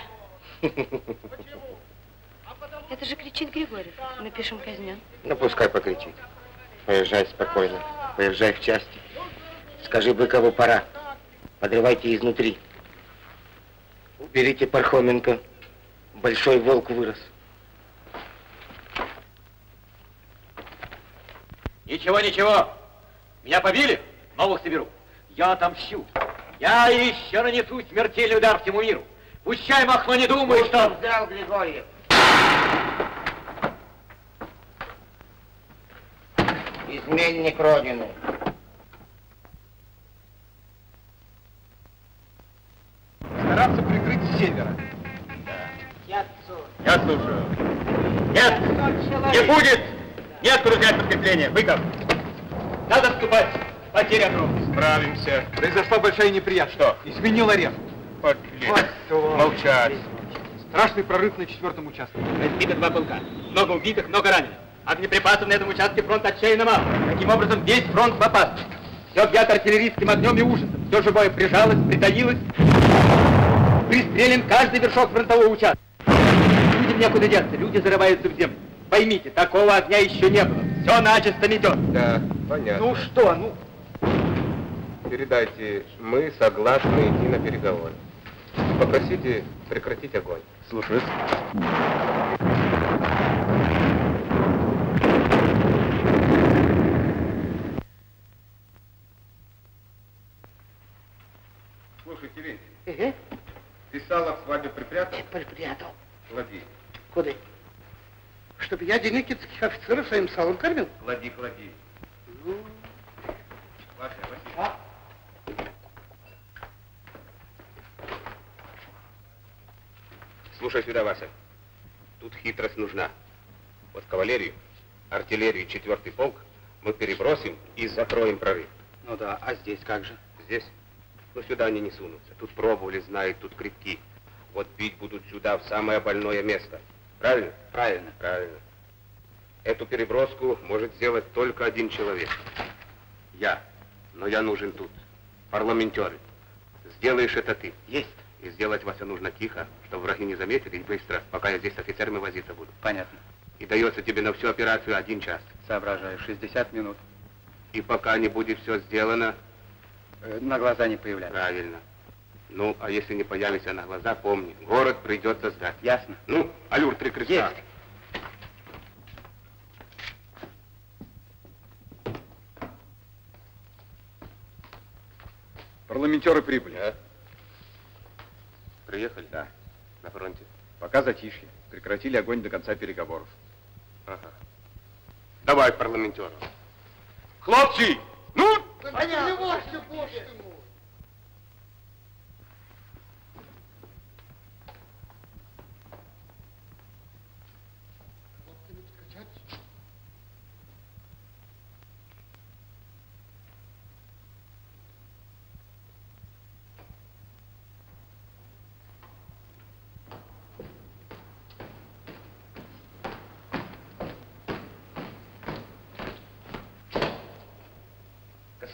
Это же кричит Григорьев. Напишем казнен. Ну, пускай покричит. Поезжай спокойно. Поезжай в части. Скажи Быкову пора. Подрывайте изнутри. Уберите Пархоменко. Большой волк вырос. Ничего, ничего. Меня побили, новых соберу. Я отомщу. Я еще нанесу смертельный удар всему миру. Пущай Махно не думает, что... Взял Григорьев. Изменник Родины. Стараться прикрыть с севера. Я слушаю. Нет, не будет! Неоткуда взять подкрепление. Быков. Надо отступать. Потеря огромная. Справимся. Произошла большая неприятность. Что? Изменил арест. Подлец. Молчать. Страшный прорыв на четвертом участке. Разбито два полка. Много убитых, много раненых. Огнеприпасов на этом участке фронт отчаянно мало. Таким образом, весь фронт в опасности. Все бьет артиллерийским огнем и ужасом. Все живое прижалось, притаилось. Пристрелен каждый вершок фронтового участка. Некуда деться, люди зарываются в землю. Поймите, такого огня еще не было. Все начисто метет. Да, понятно. Ну что, ну... Передайте, мы согласны идти на переговоры. Попросите прекратить огонь. Слушаюсь. Слушай, Терентий, ты сало в свадьбе припрятал? Припрятал. Клади. Я деникинских офицеров своим салом кормил? Клади, клади. Ну, Вася, Василий. Слушай сюда, Вася. Тут хитрость нужна. Вот кавалерию, артиллерию, четвертый полк мы перебросим и закроем прорыв. Ну да, а здесь как же? Здесь? Ну, сюда они не сунутся. Тут пробовали, знают, тут крепки. Вот бить будут сюда, в самое больное место. Правильно? Правильно. Правильно. Эту переброску может сделать только один человек. Я. Но я нужен тут. Парламентеры. Сделаешь это ты. Есть. И сделать, Вася, нужно тихо, чтобы враги не заметили и быстро, пока я здесь с офицерами возиться буду. Понятно. И дается тебе на всю операцию один час. Соображаю. 60 минут. И пока не будет все сделано... Э, на глаза не появляться. Правильно. Ну, а если не появится на глаза, помни, город придется сдать. Ясно? Ну, алюр три креста. Есть. Парламентеры прибыли. А? Приехали? Да. На фронте? Пока затишье. Прекратили огонь до конца переговоров. Ага. Давай парламентеров. Хлопцы, ну! Понятно. боже ты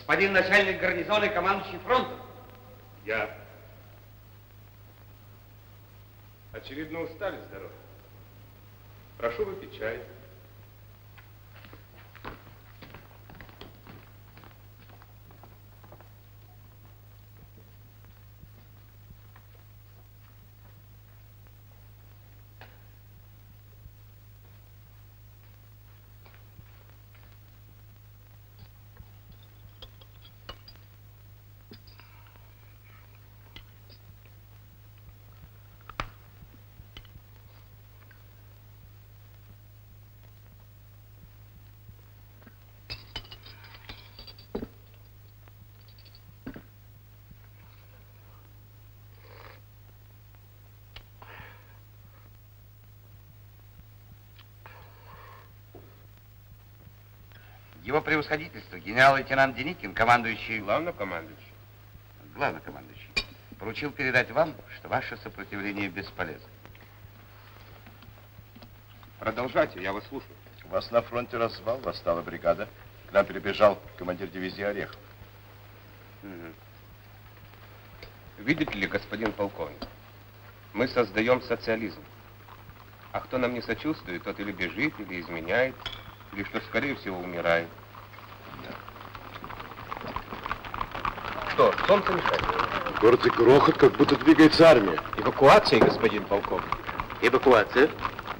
Господин начальник гарнизона и командующий фронтом. Я. Очевидно, устали с дороги. Прошу выпить чай. Его превосходительство, генерал-лейтенант Деникин, командующий... Главнокомандующий? Главнокомандующий. Поручил передать вам, что ваше сопротивление бесполезно. Продолжайте, я вас слушаю. Вас на фронте развал, восстала бригада. К нам перебежал командир дивизии Орехов. Угу. Видите ли, господин полковник, мы создаем социализм. А кто нам не сочувствует, тот или бежит, или изменяет, или, что скорее всего, умирает. Что, солнце мешает? В городе грохот, как будто двигается армия. Эвакуация, господин полковник. Эвакуация?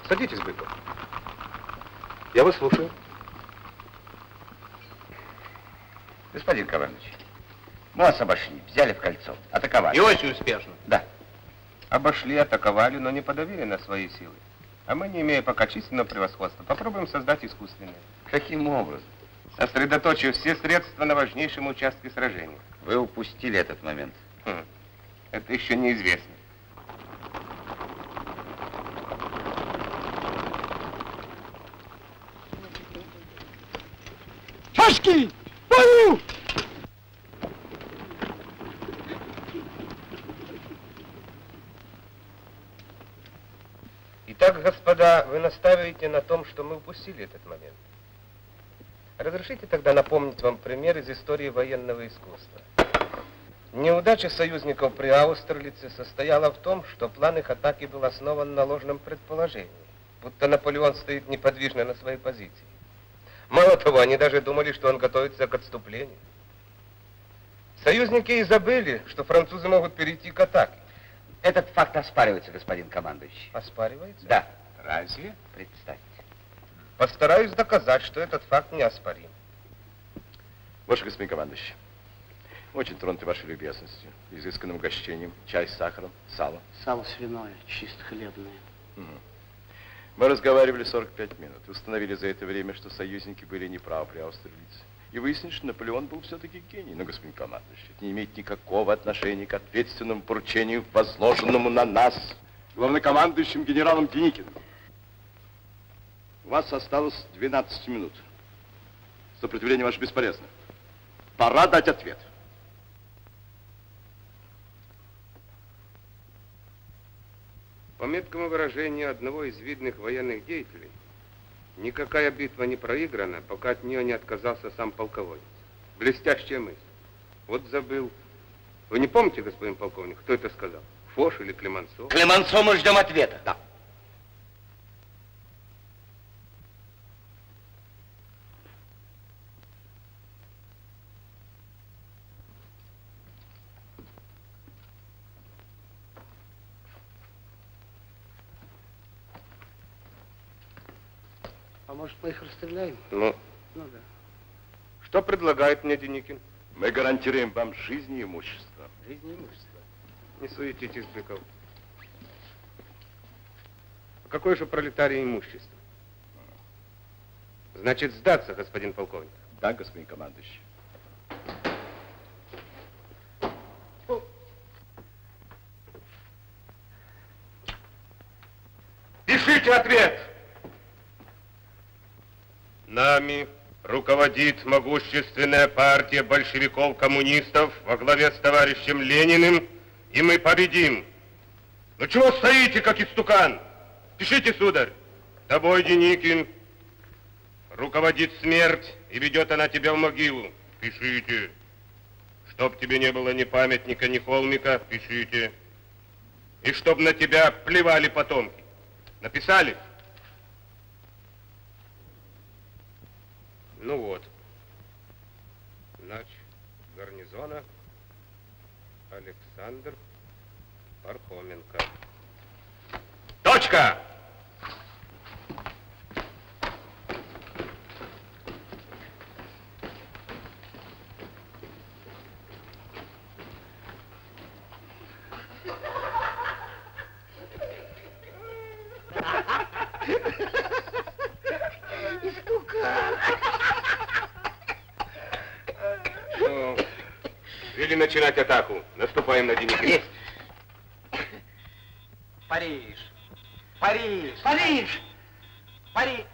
Садитесь, Быков. Я вас слушаю. Господин командующий, мы вас обошли, взяли в кольцо, атаковали. И очень успешно. Да. Обошли, атаковали, но не подавили на свои силы. А мы, не имея пока численного превосходства, попробуем создать искусственное. Каким образом? Сосредоточив все средства на важнейшем участке сражения. Вы упустили этот момент. Хм. Это еще неизвестно. Чашки! Бою! Господа, вы настаиваете на том, что мы упустили этот момент. Разрешите тогда напомнить вам пример из истории военного искусства. Неудача союзников при Аустерлице состояла в том, что план их атаки был основан на ложном предположении, будто Наполеон стоит неподвижно на своей позиции. Мало того, они даже думали, что он готовится к отступлению. Союзники и забыли, что французы могут перейти к атаке. Этот факт оспаривается, господин командующий. Оспаривается? Да. Разве? Представьте. Постараюсь доказать, что этот факт неоспорим. Ваше господин командующий, очень тронуты вашей любезностью, изысканным угощением, чай с сахаром, сало. Сало свиное, чисто хлебное. Угу. Мы разговаривали 45 минут. Установили за это время, что союзники были неправы при Аустерлице. И выяснили, что Наполеон был все-таки гений. Но, господин командующий, это не имеет никакого отношения к ответственному поручению, возложенному на нас, главнокомандующим генералом Деникиным. У вас осталось 12 минут. Сопротивление ваше бесполезно. Пора дать ответ. По меткому выражению одного из видных военных деятелей, никакая битва не проиграна, пока от нее не отказался сам полководец. Блестящая мысль. Вот забыл. Вы не помните, господин полковник, кто это сказал? Фош или Клемансо? Клемансо, мы ждем ответа. Да. А может, мы их расстреляем? Ну, Ну да. что предлагает мне Деникин? Мы гарантируем вам жизнь и имущество. Жизнь и имущество. Не суетитесь, Быков. А какое же пролетарий имущество? Значит, сдаться, господин полковник. Да, господин командующий. Пишите ответ! Нами руководит могущественная партия большевиков-коммунистов во главе с товарищем Лениным, и мы победим. Ну чего стоите, как истукан? Пишите, сударь. Тобой, Деникин, руководит смерть, и ведет она тебя в могилу. Пишите. Чтоб тебе не было ни памятника, ни холмика, пишите. И чтоб на тебя плевали потомки. Написали? Ну вот. Нач гарнизона Александр Пархоменко. Точка! Ну, или начинать атаку. Наступаем на Деникина. Париж. Париж. Париж. Париж.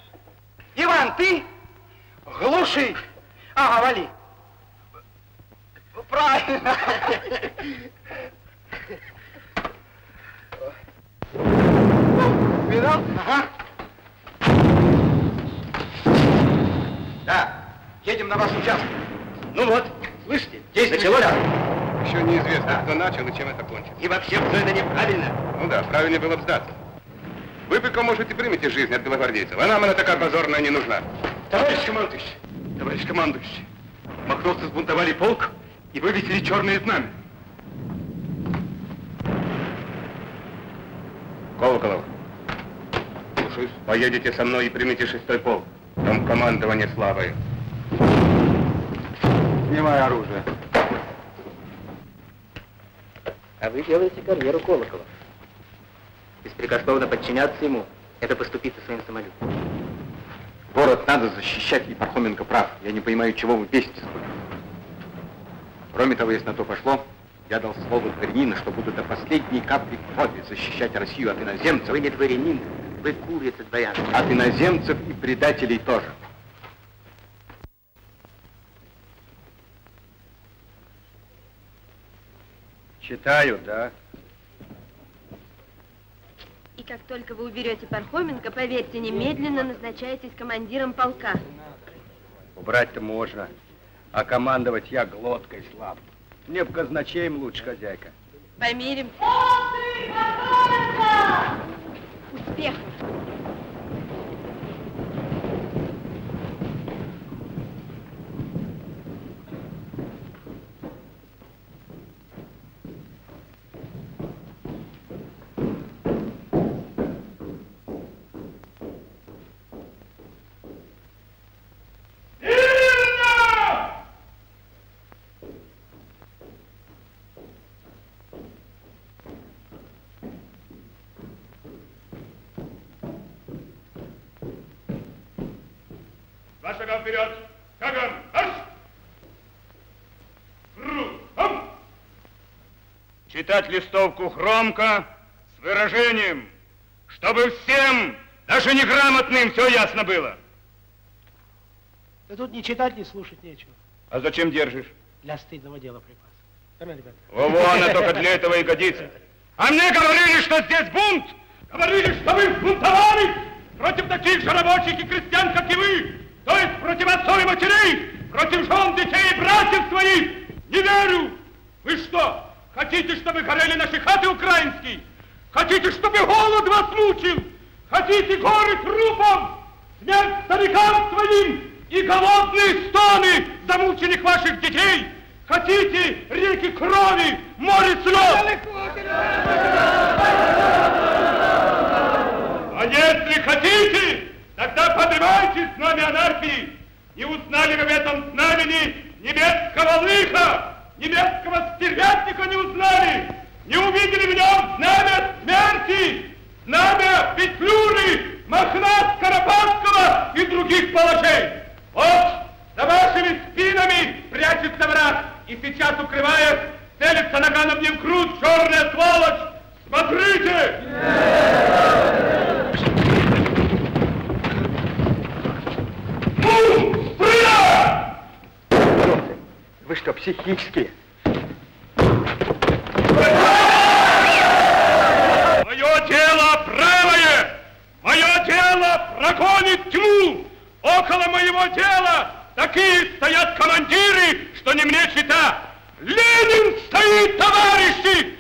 Иван, ты? Глуши. Ага, вали. Правильно. Видал? Ага. Да, едем на ваш участок. Ну вот, слышите, действуйте. Началось? Еще неизвестно, кто начал и чем это кончится. И вообще все это неправильно. Ну да, правильнее было бы сдаться. Вы пока, может, и примете жизнь от белогвардейцев, а нам она такая позорная не нужна. Товарищ командующий, товарищ командующий, махновцы сбунтовали полк и вывесили черные знамя. Колоколов, слушаюсь. Поедете со мной и примите шестой полк. Там командование слабое. Снимай оружие. А вы делаете карьеру Колокола. Беспрекословно подчиняться ему – это поступиться своим самолюбием. Город надо защищать, и Пархоменко прав. Я не понимаю, чего вы беситесь. Кроме того, если на то пошло, я дал слово дворянина, что буду до последней капли крови защищать Россию от иноземцев. Вы не дворянин, вы курица дворянская. От иноземцев и предателей тоже. Читаю, да. И как только вы уберете Пархоменко, поверьте, немедленно назначаетесь командиром полка. Убрать-то можно, а командовать я глоткой слаб. Мне б казначеем лучше, хозяйка. Помиримся. Успех! Два шага вперед. Шагом. Марш! Кругом! Читать листовку громко, с выражением, чтобы всем, даже неграмотным, все ясно было. Да тут ни читать, ни слушать нечего. А зачем держишь? Для стыдного дела припас. Давай, ребята. Во-во, она только для этого и годится. А мне говорили, что здесь бунт! Говорили, что вы сбунтовали против таких же рабочих и крестьян, как и вы! То есть против отцов и матерей, против жен, детей и братьев своих! Не верю! Вы что, хотите, чтобы горели наши хаты украинские? Хотите, чтобы голод вас мучил? Хотите горы трупов? Смерть старикам своим и голодные стоны замученных ваших детей? Хотите реки крови, море слез? А если хотите, Тогда поднимайте знамя анархии! Не узнали вы в этом знамени немецкого лыха! Немецкого стервятника не узнали! Не увидели в нем знамя смерти! Знамя Петлюры, Махна, Скоропадского и других положений! Вот за вашими спинами прячется враг, и сейчас, укрываясь, целится наганом мне в грудь черная сволочь! Смотрите! Ну, стрелять! Вы что, психические? Мое дело правое! Мое дело прогонит тьму! Около моего дела такие стоят командиры, что не мне чита. Ленин стоит, товарищи!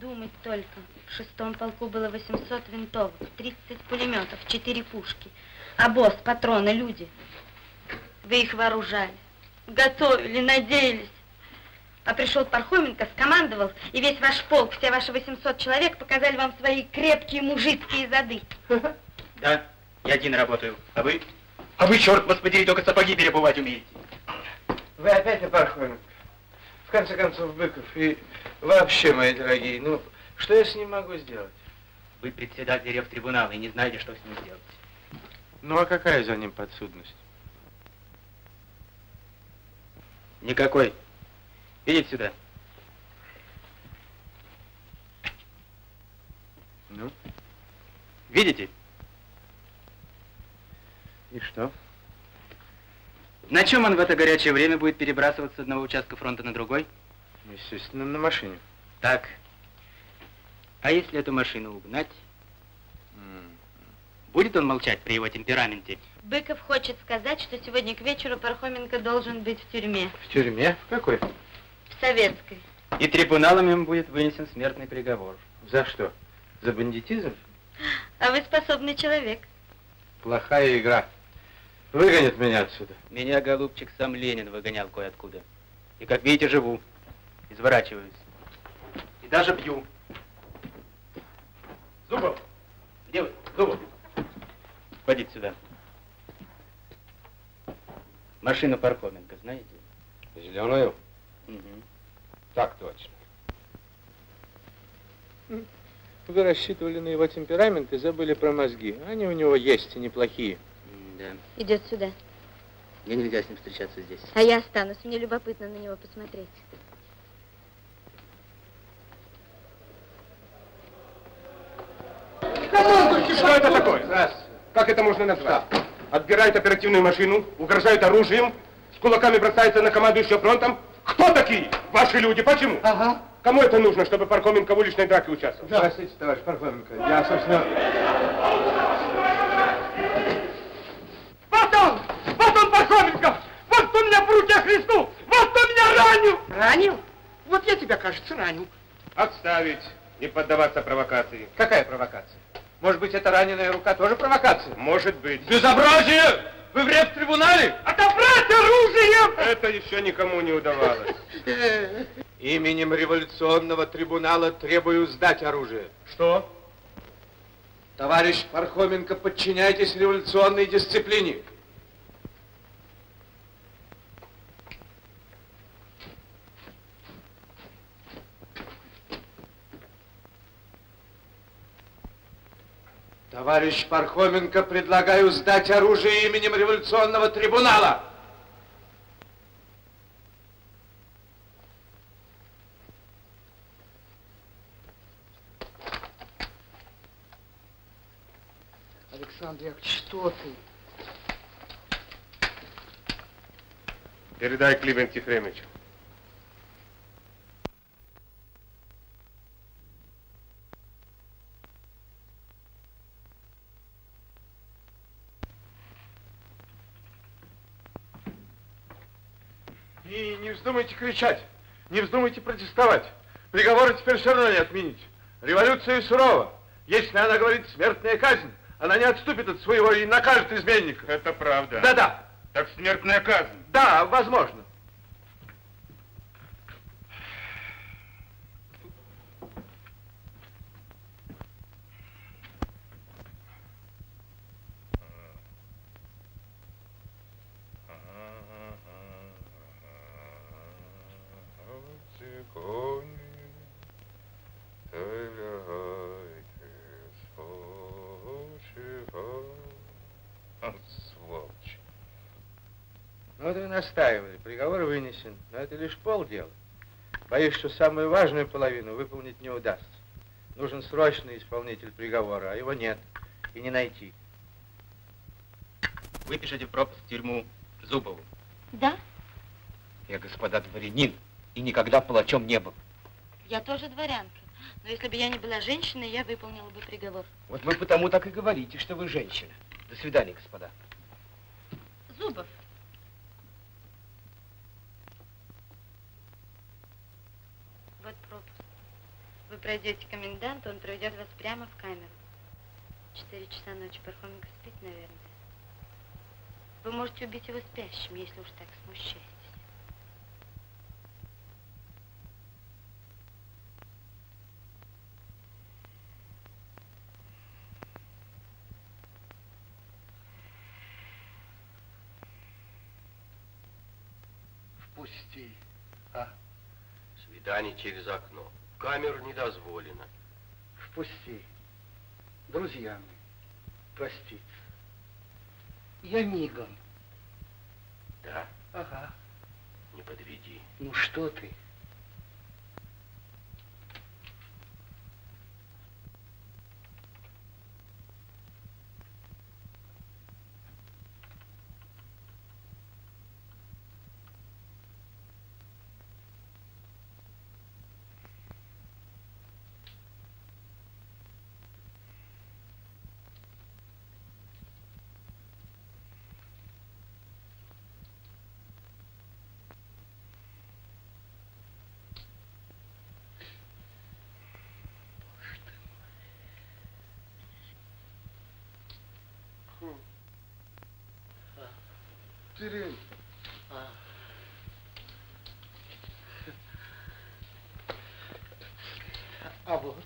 Подумать только. В шестом полку было 800 винтовок, 30 пулеметов, 4 пушки. Обоз, патроны, люди. Вы их вооружали, готовили, надеялись. А пришел Пархоменко, скомандовал, и весь ваш полк, все ваши 800 человек показали вам свои крепкие мужицкие зады. *laughs* Да, я один работаю. А вы? А вы, черт вас подери, только сапоги перебывать умеете. Вы опять о Пархоменко. В конце концов, Быков, и вообще, мои дорогие, ну, что я с ним могу сделать? Вы председатель ревтрибунала и не знаете, что с ним сделать. Ну, а какая за ним подсудность? Никакой. Идите сюда. Ну? Видите? И что? На чем он в это горячее время будет перебрасываться с одного участка фронта на другой? Естественно, на машине. Так. А если эту машину угнать? Будет он молчать при его темпераменте? Быков хочет сказать, что сегодня к вечеру Пархоменко должен быть в тюрьме. В тюрьме? В какой? В советской. И трибуналом ему будет вынесен смертный приговор. За что? За бандитизм? А вы способный человек. Плохая игра. Выгонят меня отсюда. Меня, голубчик, сам Ленин выгонял кое-откуда. И, как видите, живу. Изворачиваюсь. И даже бью. Зубов! Где вы? Зубов! Ходите сюда. Машину Пархоменко знаете? Зеленую? Угу. Так точно. Вы рассчитывали на его темперамент и забыли про мозги. Они у него есть и неплохие. Да. Идет сюда. Мне нельзя с ним встречаться здесь. А я останусь. Мне любопытно на него посмотреть. Что это такое? Раз. Как это можно назвать? Отбирают оперативную машину, угрожают оружием, с кулаками бросаются на командующего фронтом. Кто такие? Ваши люди. Почему? Ага. Кому это нужно, чтобы Пархоменко в уличной драке участвовал? Здравствуйте, товарищ Пархоменко. Я, собственно... Вот он! Вот он, Пархоменко! Вот он меня в руке хлестнул! Вот он меня ранил! Ранил? Вот я тебя, кажется, ранил. Отставить. Не поддаваться провокации. Какая провокация? Может быть, эта раненая рука тоже провокация? Может быть. Безобразие! Вы в реп-трибунале? Отобрать оружие! Это еще никому не удавалось. Именем революционного трибунала требую сдать оружие. Что? Товарищ Пархоменко, подчиняйтесь революционной дисциплине. Товарищ Пархоменко, предлагаю сдать оружие именем революционного трибунала. Александр Яковлевич, что ты? Передай Климент Ефремовичу. И не вздумайте кричать, не вздумайте протестовать. Приговоры теперь все равно не отменить. Революция сурова. Если она говорит смертная казнь, она не отступит от своего и накажет изменника. Это правда. Да-да. Так смертная казнь. Да, возможно. Сволочь. Ну, вот вы настаивали, приговор вынесен, но это лишь полдела. Боюсь, что самую важную половину выполнить не удастся. Нужен срочный исполнитель приговора, а его нет и не найти. Вы пишете пропуск в тюрьму Зубову. Да, Я, господа, дворянин и никогда палачом не был. я тоже дворянка. Но если бы я не была женщиной, я выполнила бы приговор. Вот вы потому так и говорите, что вы женщина. До свидания, господа. Зубов. Вот пропуск. Вы пройдете коменданта, он проведет вас прямо в камеру. Четыре часа ночи Пархоменко спит, наверное. Вы можете убить его спящим, если уж так смущаетесь. Впусти, а? Свидание через окно. Камер не дозволено. Впусти. Друзья мои, проститься. Я мигом. Да, Ага. не подведи. Ну что ты? Терень. А. А вот.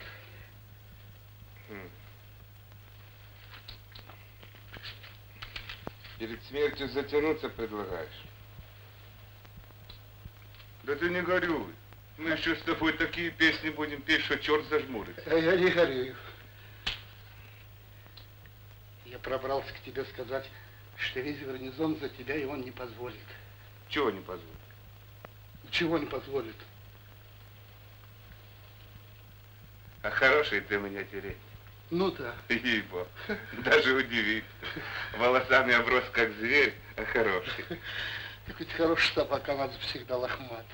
Перед смертью затянуться предлагаешь? Да ты не горюй. Мы еще с тобой такие песни будем петь, что черт зажмурится. А я не горюю. Я пробрался к тебе сказать, что весь гарнизон за тебя, и он не позволит. Чего не позволит? Чего не позволит? А хороший ты меня терять. Ну да. Ибо. Даже удивительно. Волосами оброс как зверь, а хороший. Так ведь хорошая собака, надо всегда лохмат.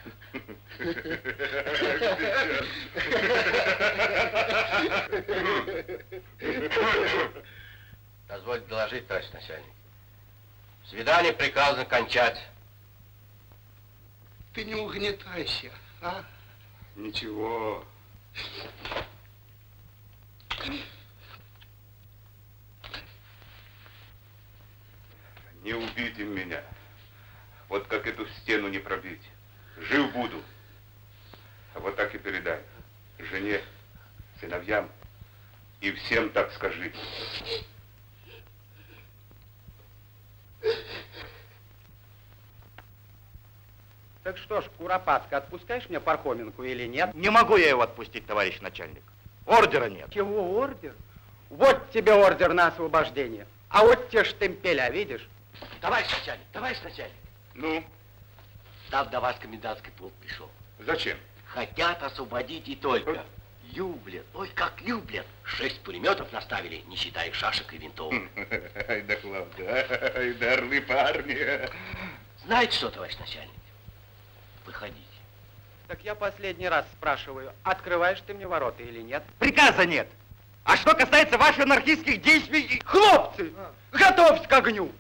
Дозвольте доложить, товарищ начальник. Свидание приказано кончать. Ты не угнетайся, а? Ничего. Не им меня. Вот как эту стену не пробить. Жив буду. А вот так и передай. Жене, сыновьям и всем так скажи. Так что ж, Куропатка, отпускаешь мне Пархоменку или нет? Не могу я его отпустить, товарищ начальник. Ордера нет. Чего ордер? Вот тебе ордер на освобождение. А вот те штемпеля, видишь? Товарищ начальник, товарищ начальник. Ну? Штаб до вас комендантский полк пришел. Зачем? Хотят освободить и только. Люблят, ой, как люблят. Шесть пулеметов наставили, не считая шашек и винтовок. *laughs* Ай да хлопцы, ай да орлы парни. Знаете что, товарищ начальник? Выходите. Так я последний раз спрашиваю, открываешь ты мне ворота или нет? Приказа нет. А что касается ваших анархистских действий, хлопцы, готовьте к огню.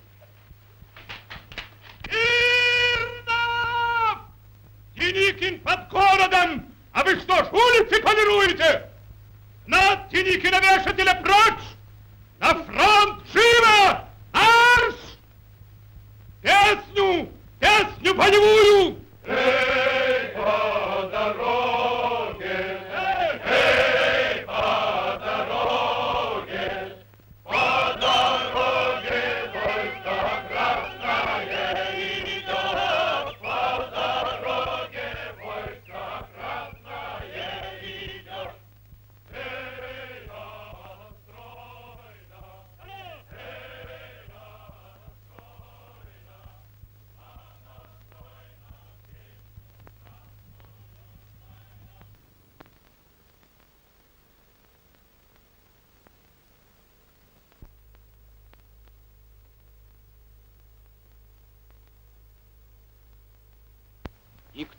Деникин под городом! А вы что ж, улицы полируете? На вешателя прочь! На фронт живо! Марш! Песню! Песню полевую! Эй,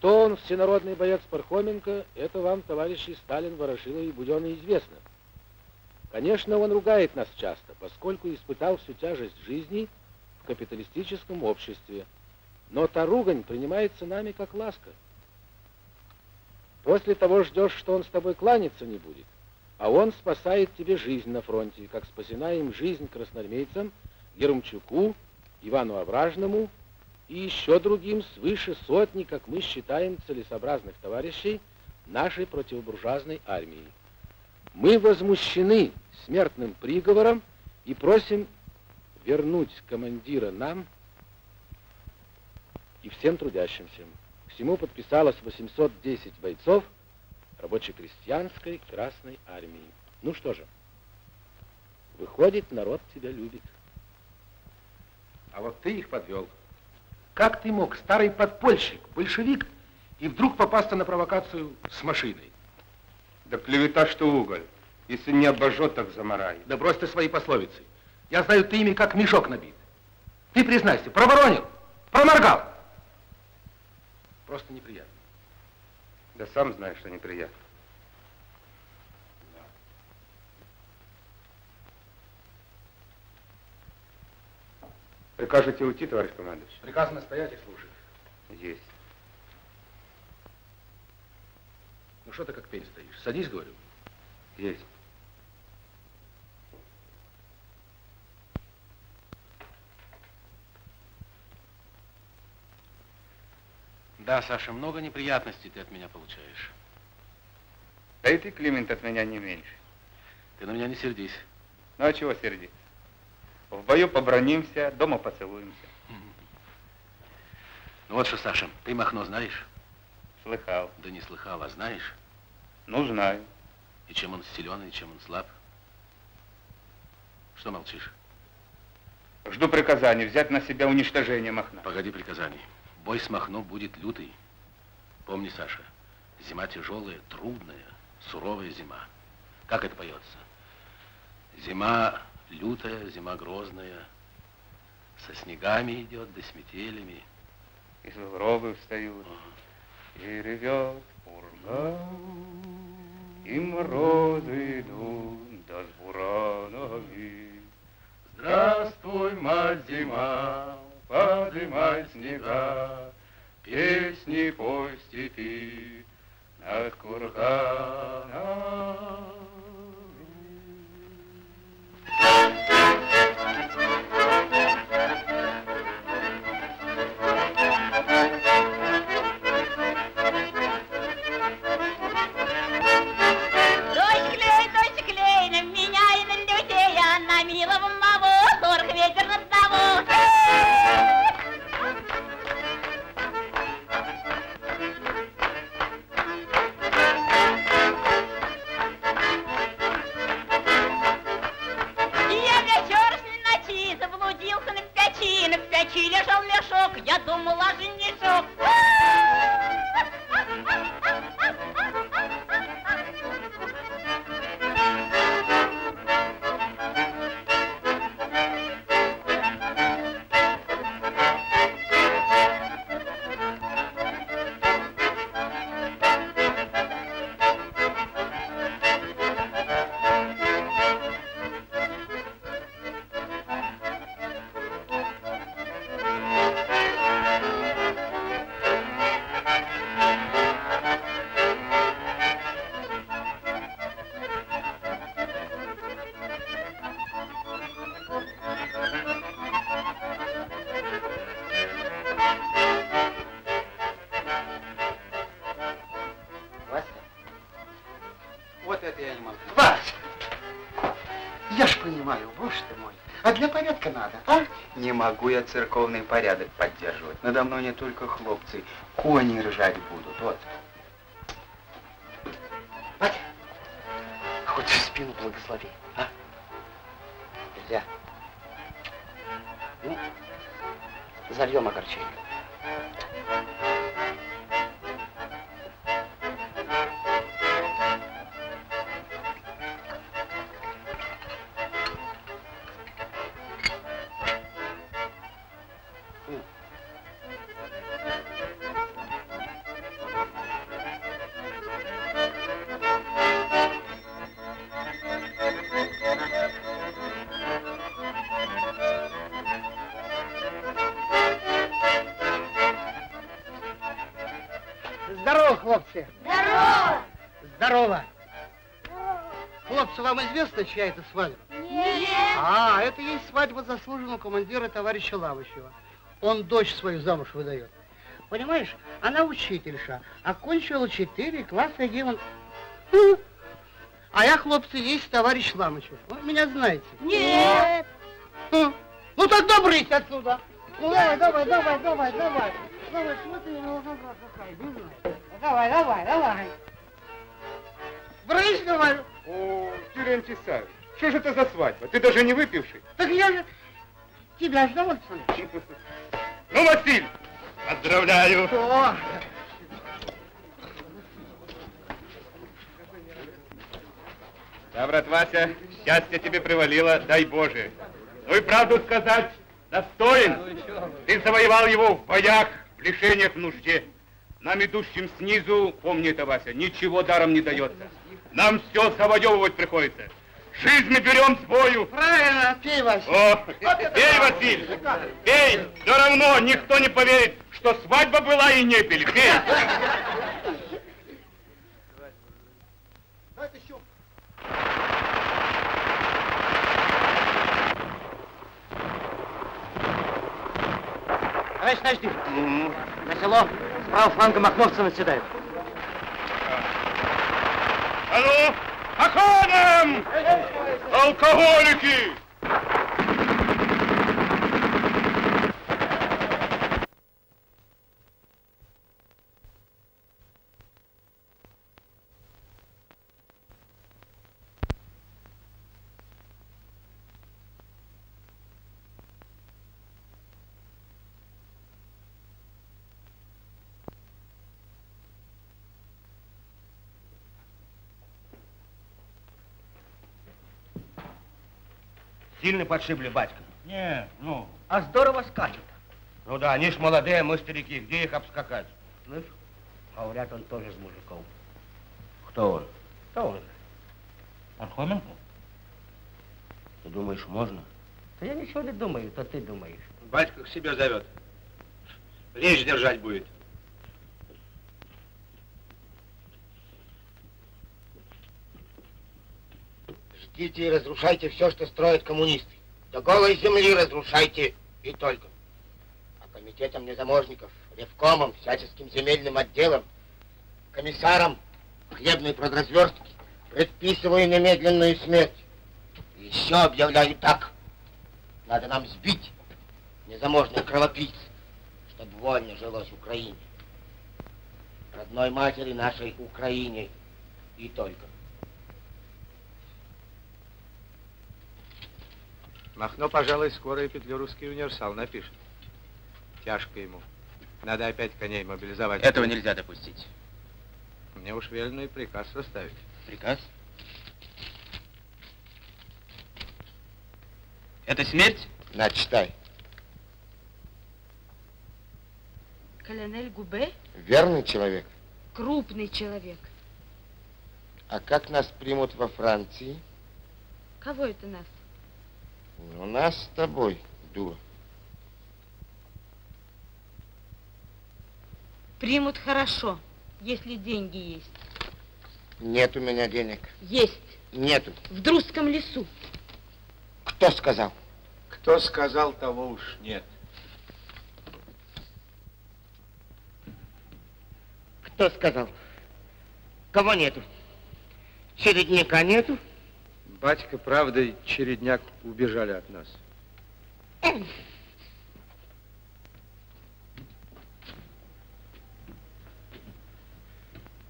кто он, всенародный боец Пархоменко, это вам, товарищи Сталин, Ворошилов и Буденный известно. Конечно, он ругает нас часто, поскольку испытал всю тяжесть жизни в капиталистическом обществе. Но та ругань принимается нами как ласка. После того ждешь, что он с тобой кланяться не будет, а он спасает тебе жизнь на фронте, как спасена им жизнь красноармейцам Еремчуку, Ивану Овражному и еще другим свыше сотни, как мы считаем, целесообразных товарищей нашей противобуржуазной армии. Мы возмущены смертным приговором и просим вернуть командира нам и всем трудящимся. К всему подписалось 810 бойцов рабоче-крестьянской Красной Армии. Ну что же, выходит, народ тебя любит. А вот ты их подвел. Как ты мог, старый подпольщик, большевик, и вдруг попасться на провокацию с машиной? Да клевета, что уголь. Если не обожжет, так замарай. Да брось ты свои пословицы. Я знаю, ты ими как мешок набит. Ты признайся, проворонил, проморгал. Просто неприятно. Да сам знаешь, что неприятно. Прикажете уйти, товарищ командующий? Приказано стоять и слушать. Есть. Ну что ты как пень стоишь? Садись, говорю. Есть. Да, Саша, много неприятностей ты от меня получаешь. Да и ты, Климент, от меня не меньше. Ты на меня не сердись. Ну а чего сердиться? В бою побронимся, дома поцелуемся. Ну вот что, Саша, ты Махно знаешь? Слыхал. Да не слыхал, а знаешь? Ну, знаю. И чем он силен, и чем он слаб? Что молчишь? Жду приказания взять на себя уничтожение Махна. Погоди приказаний. Бой с Махно будет лютый. Помни, Саша, зима тяжелая, трудная, суровая зима. Как это поется? Зима лютая, зима грозная, со снегами идет, да с метелями. И сугробы встают, и ревет пурга, и морозы идут, да с буранами. Здравствуй, мать зима, подымай снега, песни пой степи над курганом. thank церковный порядок поддерживать. Надо мной не только хлопцы, кони ржать будут. Вот. Вася, хоть в спину благослови, а? Нельзя. Ну, зальем огорчение. Чья это свадьба? Нет. А, это есть свадьба заслуженного командира товарища Лавочева. Он дочь свою замуж выдает. Понимаешь, она учительша, окончила четыре класса гимн. А я, хлопцы, есть товарищ Ламычев. Вы меня знаете? Нет. Ну, ну тогда брысь отсюда. Ну давай, давай, давай, давай, давай. Давай, смотри, ну, какая, не знаю. Давай, давай, давай. Брысь, говорю. О, Терентий Савич, что же это за свадьба? Ты даже не выпивший. Так я же тебя ждал, Александр. *laughs* Ну, Василь, поздравляю. О, Да, брат Вася, счастье тебе привалило, дай Боже. Ну и правду сказать, достоин. Ты завоевал его в боях, в лишениях, в нужде. Нам, идущим снизу, помни это, Вася, ничего даром не дается. Нам все завоевывать приходится. Жизнь мы берем с бою. правильно, пей, Вася. О, пей, Василь, пей. Все равно никто не поверит, что свадьба была и не пили. Пей. Товарищ подожди. На село справа фланга махновцы наседают. А ну, охраном! Алкоголики! Сильно подшибли, батька. Не, ну. А здорово скачут. Ну да, они ж молодые, мы старики, где их обскакать? Слышь, говорят, он тоже из мужиков. Кто он? Кто он? Пархоменко? Ты думаешь, можно? Да я ничего не думаю, то ты думаешь. Батька к себе зовет. Речь держать будет. Ждите и разрушайте все, что строят коммунисты. До голой земли разрушайте и только. А комитетам незаможников, ревкомам, всяческим земельным отделам, комиссарам хлебной продразверстки предписываю немедленную смерть. И еще объявляю так. Надо нам сбить незаможных кровопийц, чтобы вольно жилось Украине. Родной матери нашей Украине и только. Махно, пожалуй, скоро и Петлюровский универсал напишет. Тяжко ему. Надо опять коней мобилизовать. Этого нельзя допустить. Мне уж велено и приказ составить. Приказ? Это смерть? На, читай. Колонель Губе Верный человек. – крупный человек. А как нас примут во Франции? Кого это нас? У нас с тобой, дура. Примут хорошо, если деньги есть. Нет у меня денег. Есть. Нету. В Друзском лесу. Кто сказал? Кто сказал, того уж нет. Кто сказал? Кого нету? Середняка нету? Батька, правда, и чередняк убежали от нас.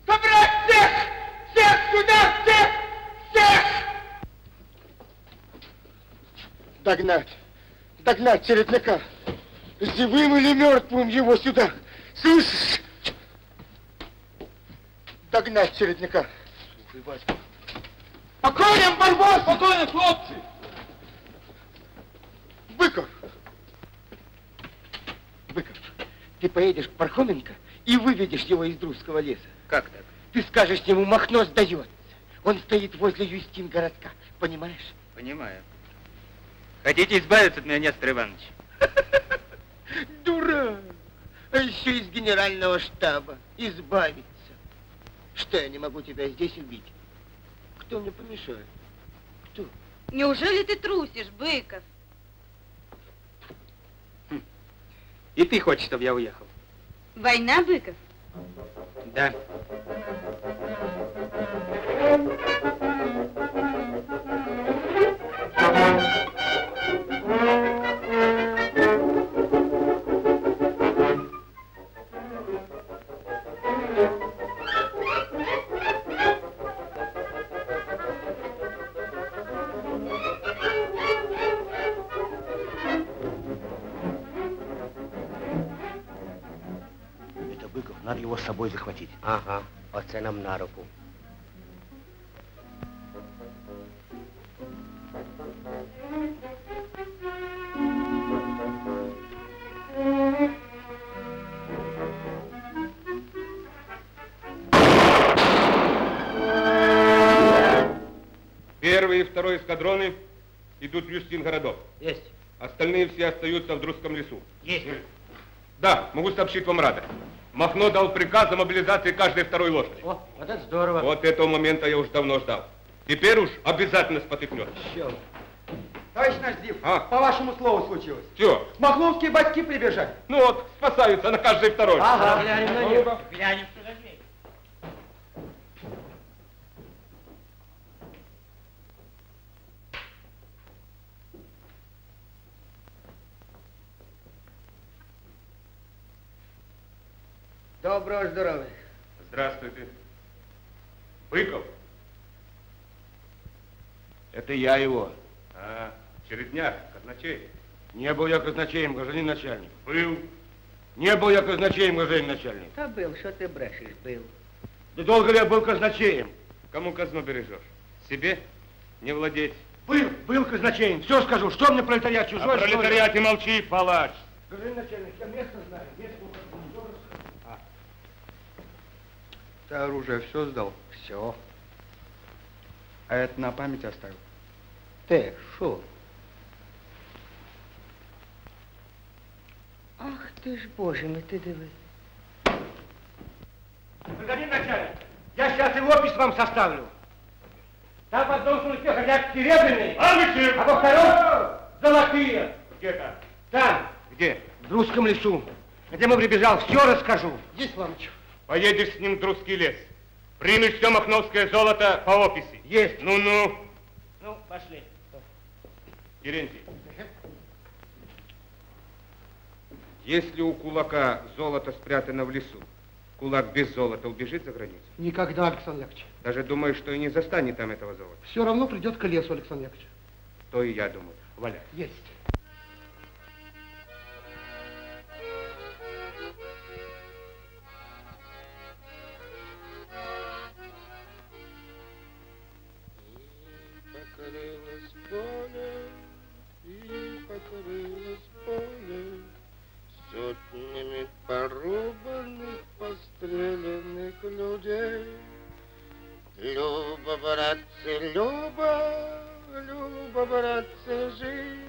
Собрать всех! Всех сюда! Всех! Всех! Догнать! Догнать чередняка! Живым или мертвым его сюда! Слышишь? Догнать чередняка! Слушай, Васька. Покоем, Барбос! Спокойно, хлопцы! Быков! Быков, ты поедешь к Пархоменко и выведешь его из Друзского леса. Как так? Ты скажешь ему, Махно сдается. Он стоит возле Юстин городка. Понимаешь? Понимаю. Хотите избавиться от меня, Нестор Иванович? *laughs* Дурак! А еще из генерального штаба избавиться. Что, я не могу тебя здесь убить? Кто мне помешает? Кто? Неужели ты трусишь, Быков? И ты хочешь, чтобы я уехал? Война, Быков? Да. Его с собой захватить. Ага, оце нам на руку. Первый и второй эскадроны идут в Юстин городок. Есть. Остальные все остаются в Друзском лесу. Есть. Да, могу сообщить вам рады. Махно дал приказ о мобилизации каждой второй лошади. О, вот это здорово. Вот этого момента я уж давно ждал. Теперь уж обязательно спотыкнет. Черт. Товарищ наш Див, А? по вашему слову случилось. Все. Махновские батьки прибежали. Ну вот, спасаются на каждой второй. Ага. Глянем на них. Глянем, что за Доброго здоровья. Здравствуйте. Быков. Это я его. А, Чередняк, казначей. Не был я казначеем, гражданин начальник. Был. Не был я казначеем, гражданин начальник. Та был, що ти брешеш, был. Да долго ли я был казначеем? Кому казну бережешь? Себе? Не владеть. Был, был казначеем. Все скажу. Что мне пролетариат чужой? Что ли? пролетариате молчи, палач. Гражданин начальник, я место знаю. Место ухожу. Добро. Ты оружие все сдал? Все. А это на память оставил? Те, що? Ах ти ж, боже мій, ти диви. Гражданин начальник, я сейчас и опись вам составлю. Там в одном случае хотят серебряные, А вы а во втором золотые. Где-то. Там, Где? в русском лесу, где мы прибежал, все расскажу. Есть, Иваныч. Поедешь с ним в Друзский лес. Примешь все махновское золото по описи. Есть. Ну-ну. Ну, пошли. Терентий. Если у кулака золото спрятано в лесу, кулак без золота убежит за границу? Никогда, Александр Яковлевич. Даже думаю, что и не застанет там этого золота. Все равно придет к лесу, Александр Яковлевич. То и я думаю. Валяй. Есть. Людей. Люба, братцы, Люба, Люба, братцы, жить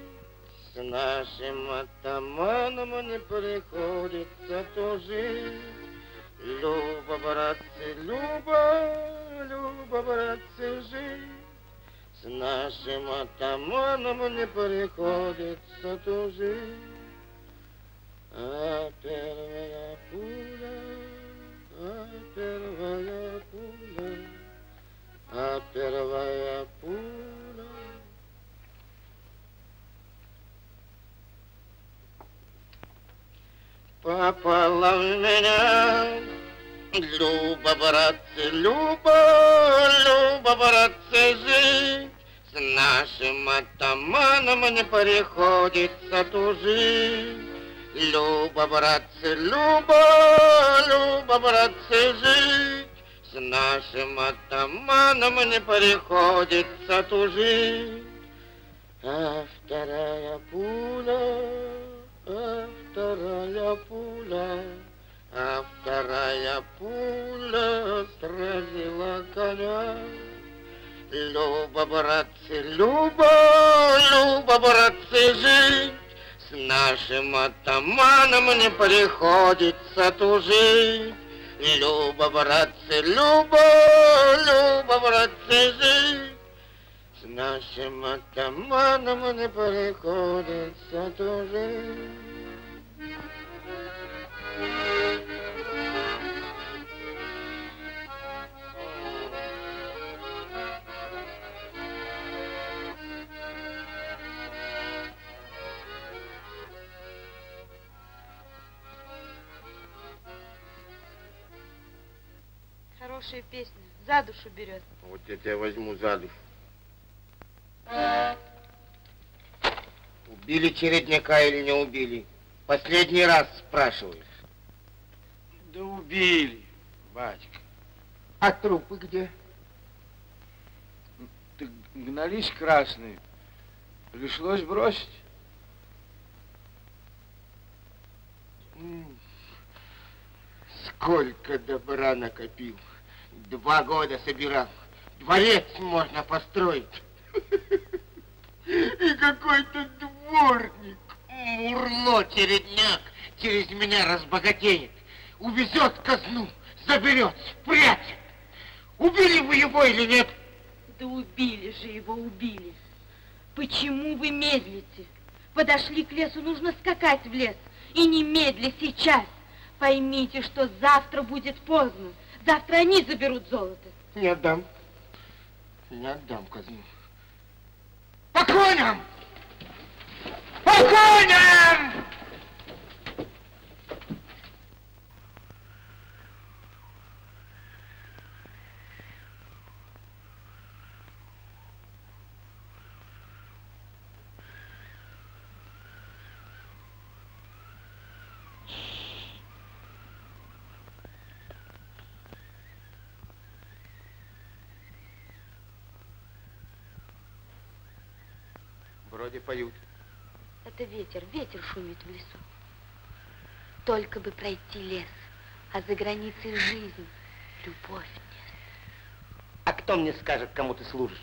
С нашим атаманом не приходится тужить. Люба, братцы, Люба, Люба, братцы, жить С нашим атаманом не приходится тужить. А первая пуля, а первая пуля а первая пуля. Попала в меня, Люба, братцы, Люба, Люба, братцы, жить. С нашим атаманом не приходится тужить. Люба, братцы, Люба, Люба, братцы, жить. С нашим атаманом не приходится тужить. А вторая пуля, а вторая пуля, а вторая пуля сразила коня. Люба, братцы, Люба, Люба, братцы, жить. Нашим атаманом не приходится тужить. Люба, братцы, Люба, Люба, братцы, жить. С нашим атаманом не приходится тужить. Хорошая песня, за душу берет. Вот я тебя возьму за душу. Убили чередняка или не убили? Последний раз спрашиваю. Да убили, батька. А трупы где? Так гнались красные. Пришлось бросить. Сколько добра накопил. Два года собирал. Дворец можно построить. И какой-то дворник, мурло чередняк, через меня разбогатеет. Увезет казну, заберет, спрячет. Убили вы его или нет? Да убили же его, убили. Почему вы медлите? Подошли к лесу, нужно скакать в лес. И немедля, сейчас. Поймите, что завтра будет поздно. Завтра они заберут золото. Не отдам. Не отдам казну. По коням! По коням! Вроде поют. Это ветер, ветер шумит в лесу. Только бы пройти лес, а за границей жизнь, любовь. А кто мне скажет, кому ты служишь?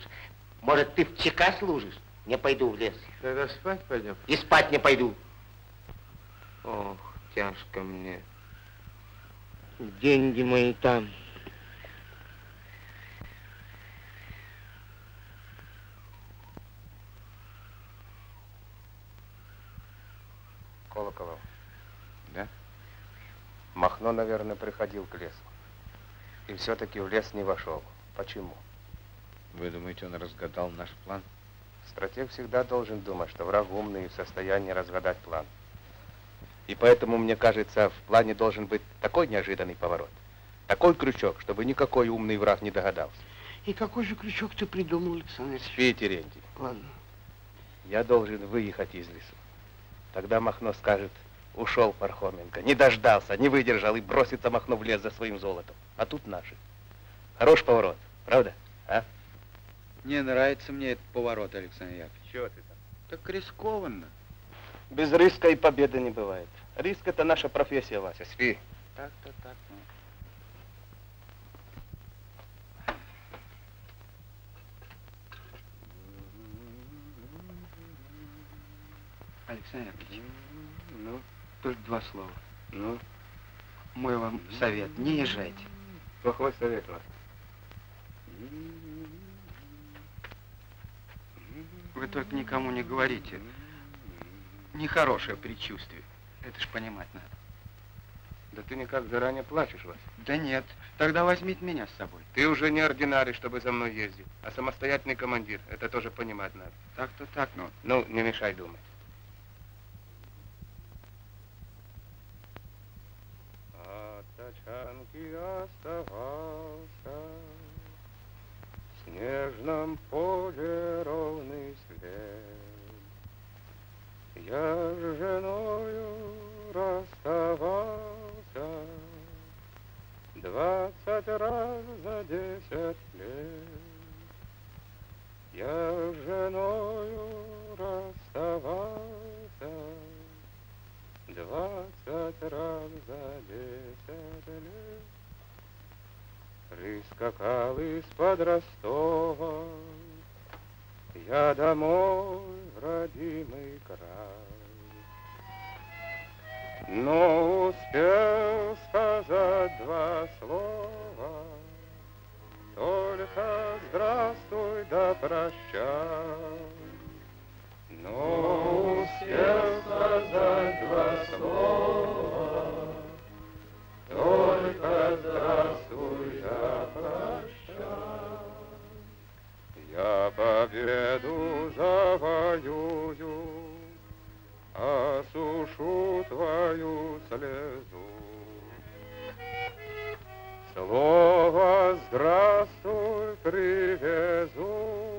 Может, ты в ЧК служишь? Не пойду в лес. Тогда спать пойдем. И спать не пойду. Ох, тяжко мне. Деньги мои там. Колоколов. Да? Махно, наверное, приходил к лесу. И все-таки в лес не вошел. Почему? Вы думаете, он разгадал наш план? Стратег всегда должен думать, что враг умный и в состоянии разгадать план. И поэтому, мне кажется, в плане должен быть такой неожиданный поворот. Такой крючок, чтобы никакой умный враг не догадался. И какой же крючок ты придумал, Александр Ильич? Спи, Терентий. Ладно. Я должен выехать из лесу. Тогда Махно скажет, ушел Пархоменко, не дождался, не выдержал и бросится Махно в лес за своим золотом. А тут наши. Хорош поворот, правда? А? Не нравится мне этот поворот, Александр Яковлевич. Чего ты там? Так рискованно. Без риска и победы не бывает. Риск это наша профессия, Вася. Спи. Так-то так. ну. Александр Яковлевич, Ну, только два слова. ну, Мой вам совет, не езжайте. плохой совет, Вася. Вы только никому не говорите. Нехорошее предчувствие. Это ж понимать надо. Да ты никак заранее плачешь, Вася. Да нет, тогда возьмите меня с собой. Ты уже не ординарий, чтобы за мной ездить, а самостоятельный командир. Это тоже понимать надо. Так-то так, но... Ну, не мешай думать. От тачанки оставался в снежном поле ровный след. Я с женою расставался двадцать раз за десять лет. Я с женою расставался двадцать раз за десять лет. Прискакал из-под Ростова я домой родимый край. Но успел сказать два слова, Только здравствуй да прощай. Но успел сказать два слова, Только здравствуй прощай. Я победу завоюю, осушу твою слезу. Слово здравствуй привезу я,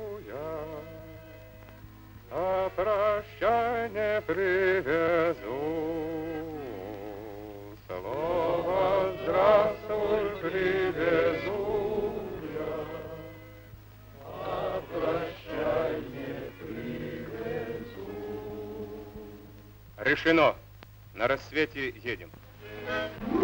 а прощай не привезу. Слово здравствуй привезу я, а прощай не привезу. Решено. На рассвете едем. Это,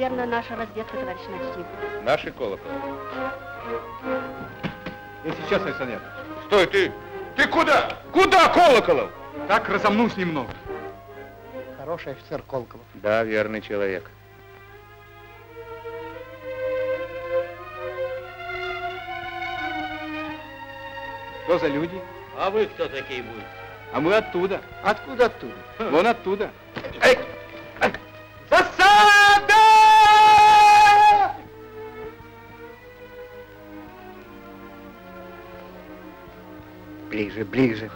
наверное, наша разведка, товарищ начальник. Наши колокол. Я сейчас, Александр. Стой, ты! Ты куда? Куда, Колоколов? Так разомнусь немного. Хороший офицер Колоколов. Да, верный человек. Что за люди? А вы кто такие будете? А мы оттуда. Откуда оттуда? Вон оттуда. Ближе, ближе.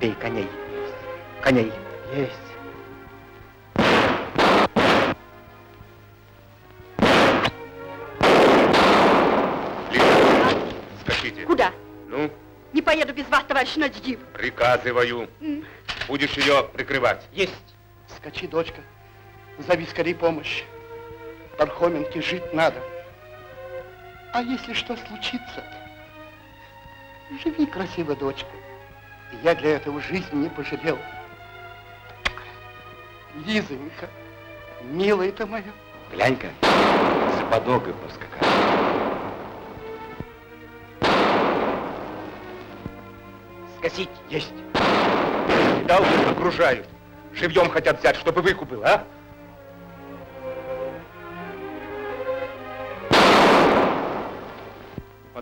Бей коней. Коней. Есть. Скачите. Куда? Ну, Не поеду без вас, товарищ начальник. приказываю. М. Будешь ее прикрывать. Есть. Скачи, дочка. Зови скорее помощь. Пархоменке жить надо. А если что случится, живи красиво, дочка. Я для этого жизни не пожалел. Лизонька, милая ты моя. Глянь-ка, с подогой поскакали. Скосить есть. Дал окружают. Живьем хотят взять, чтобы выкуп был, а?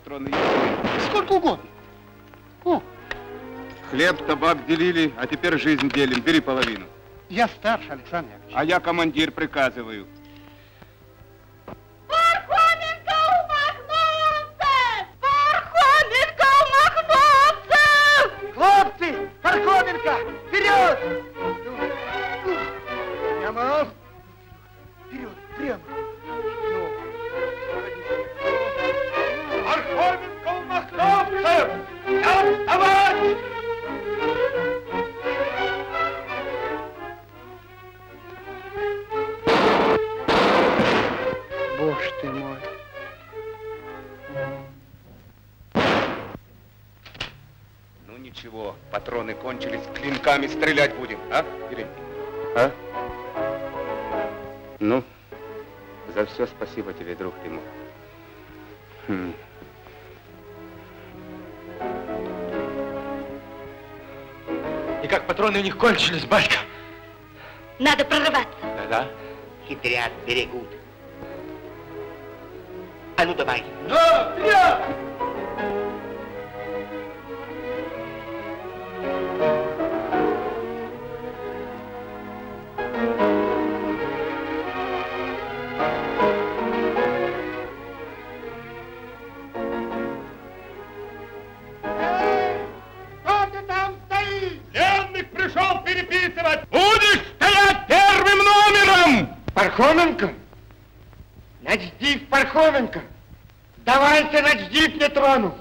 Патроны есть? Сколько угодно. О, Хлеб, табак делили, а теперь жизнь делим. Бери половину. я старше, Александр Яковлевич. А я командир приказываю. Кончились, батька. Надо прорываться. Да-да. Хитрят, берегут. Девонька, давайте рачдит не трону.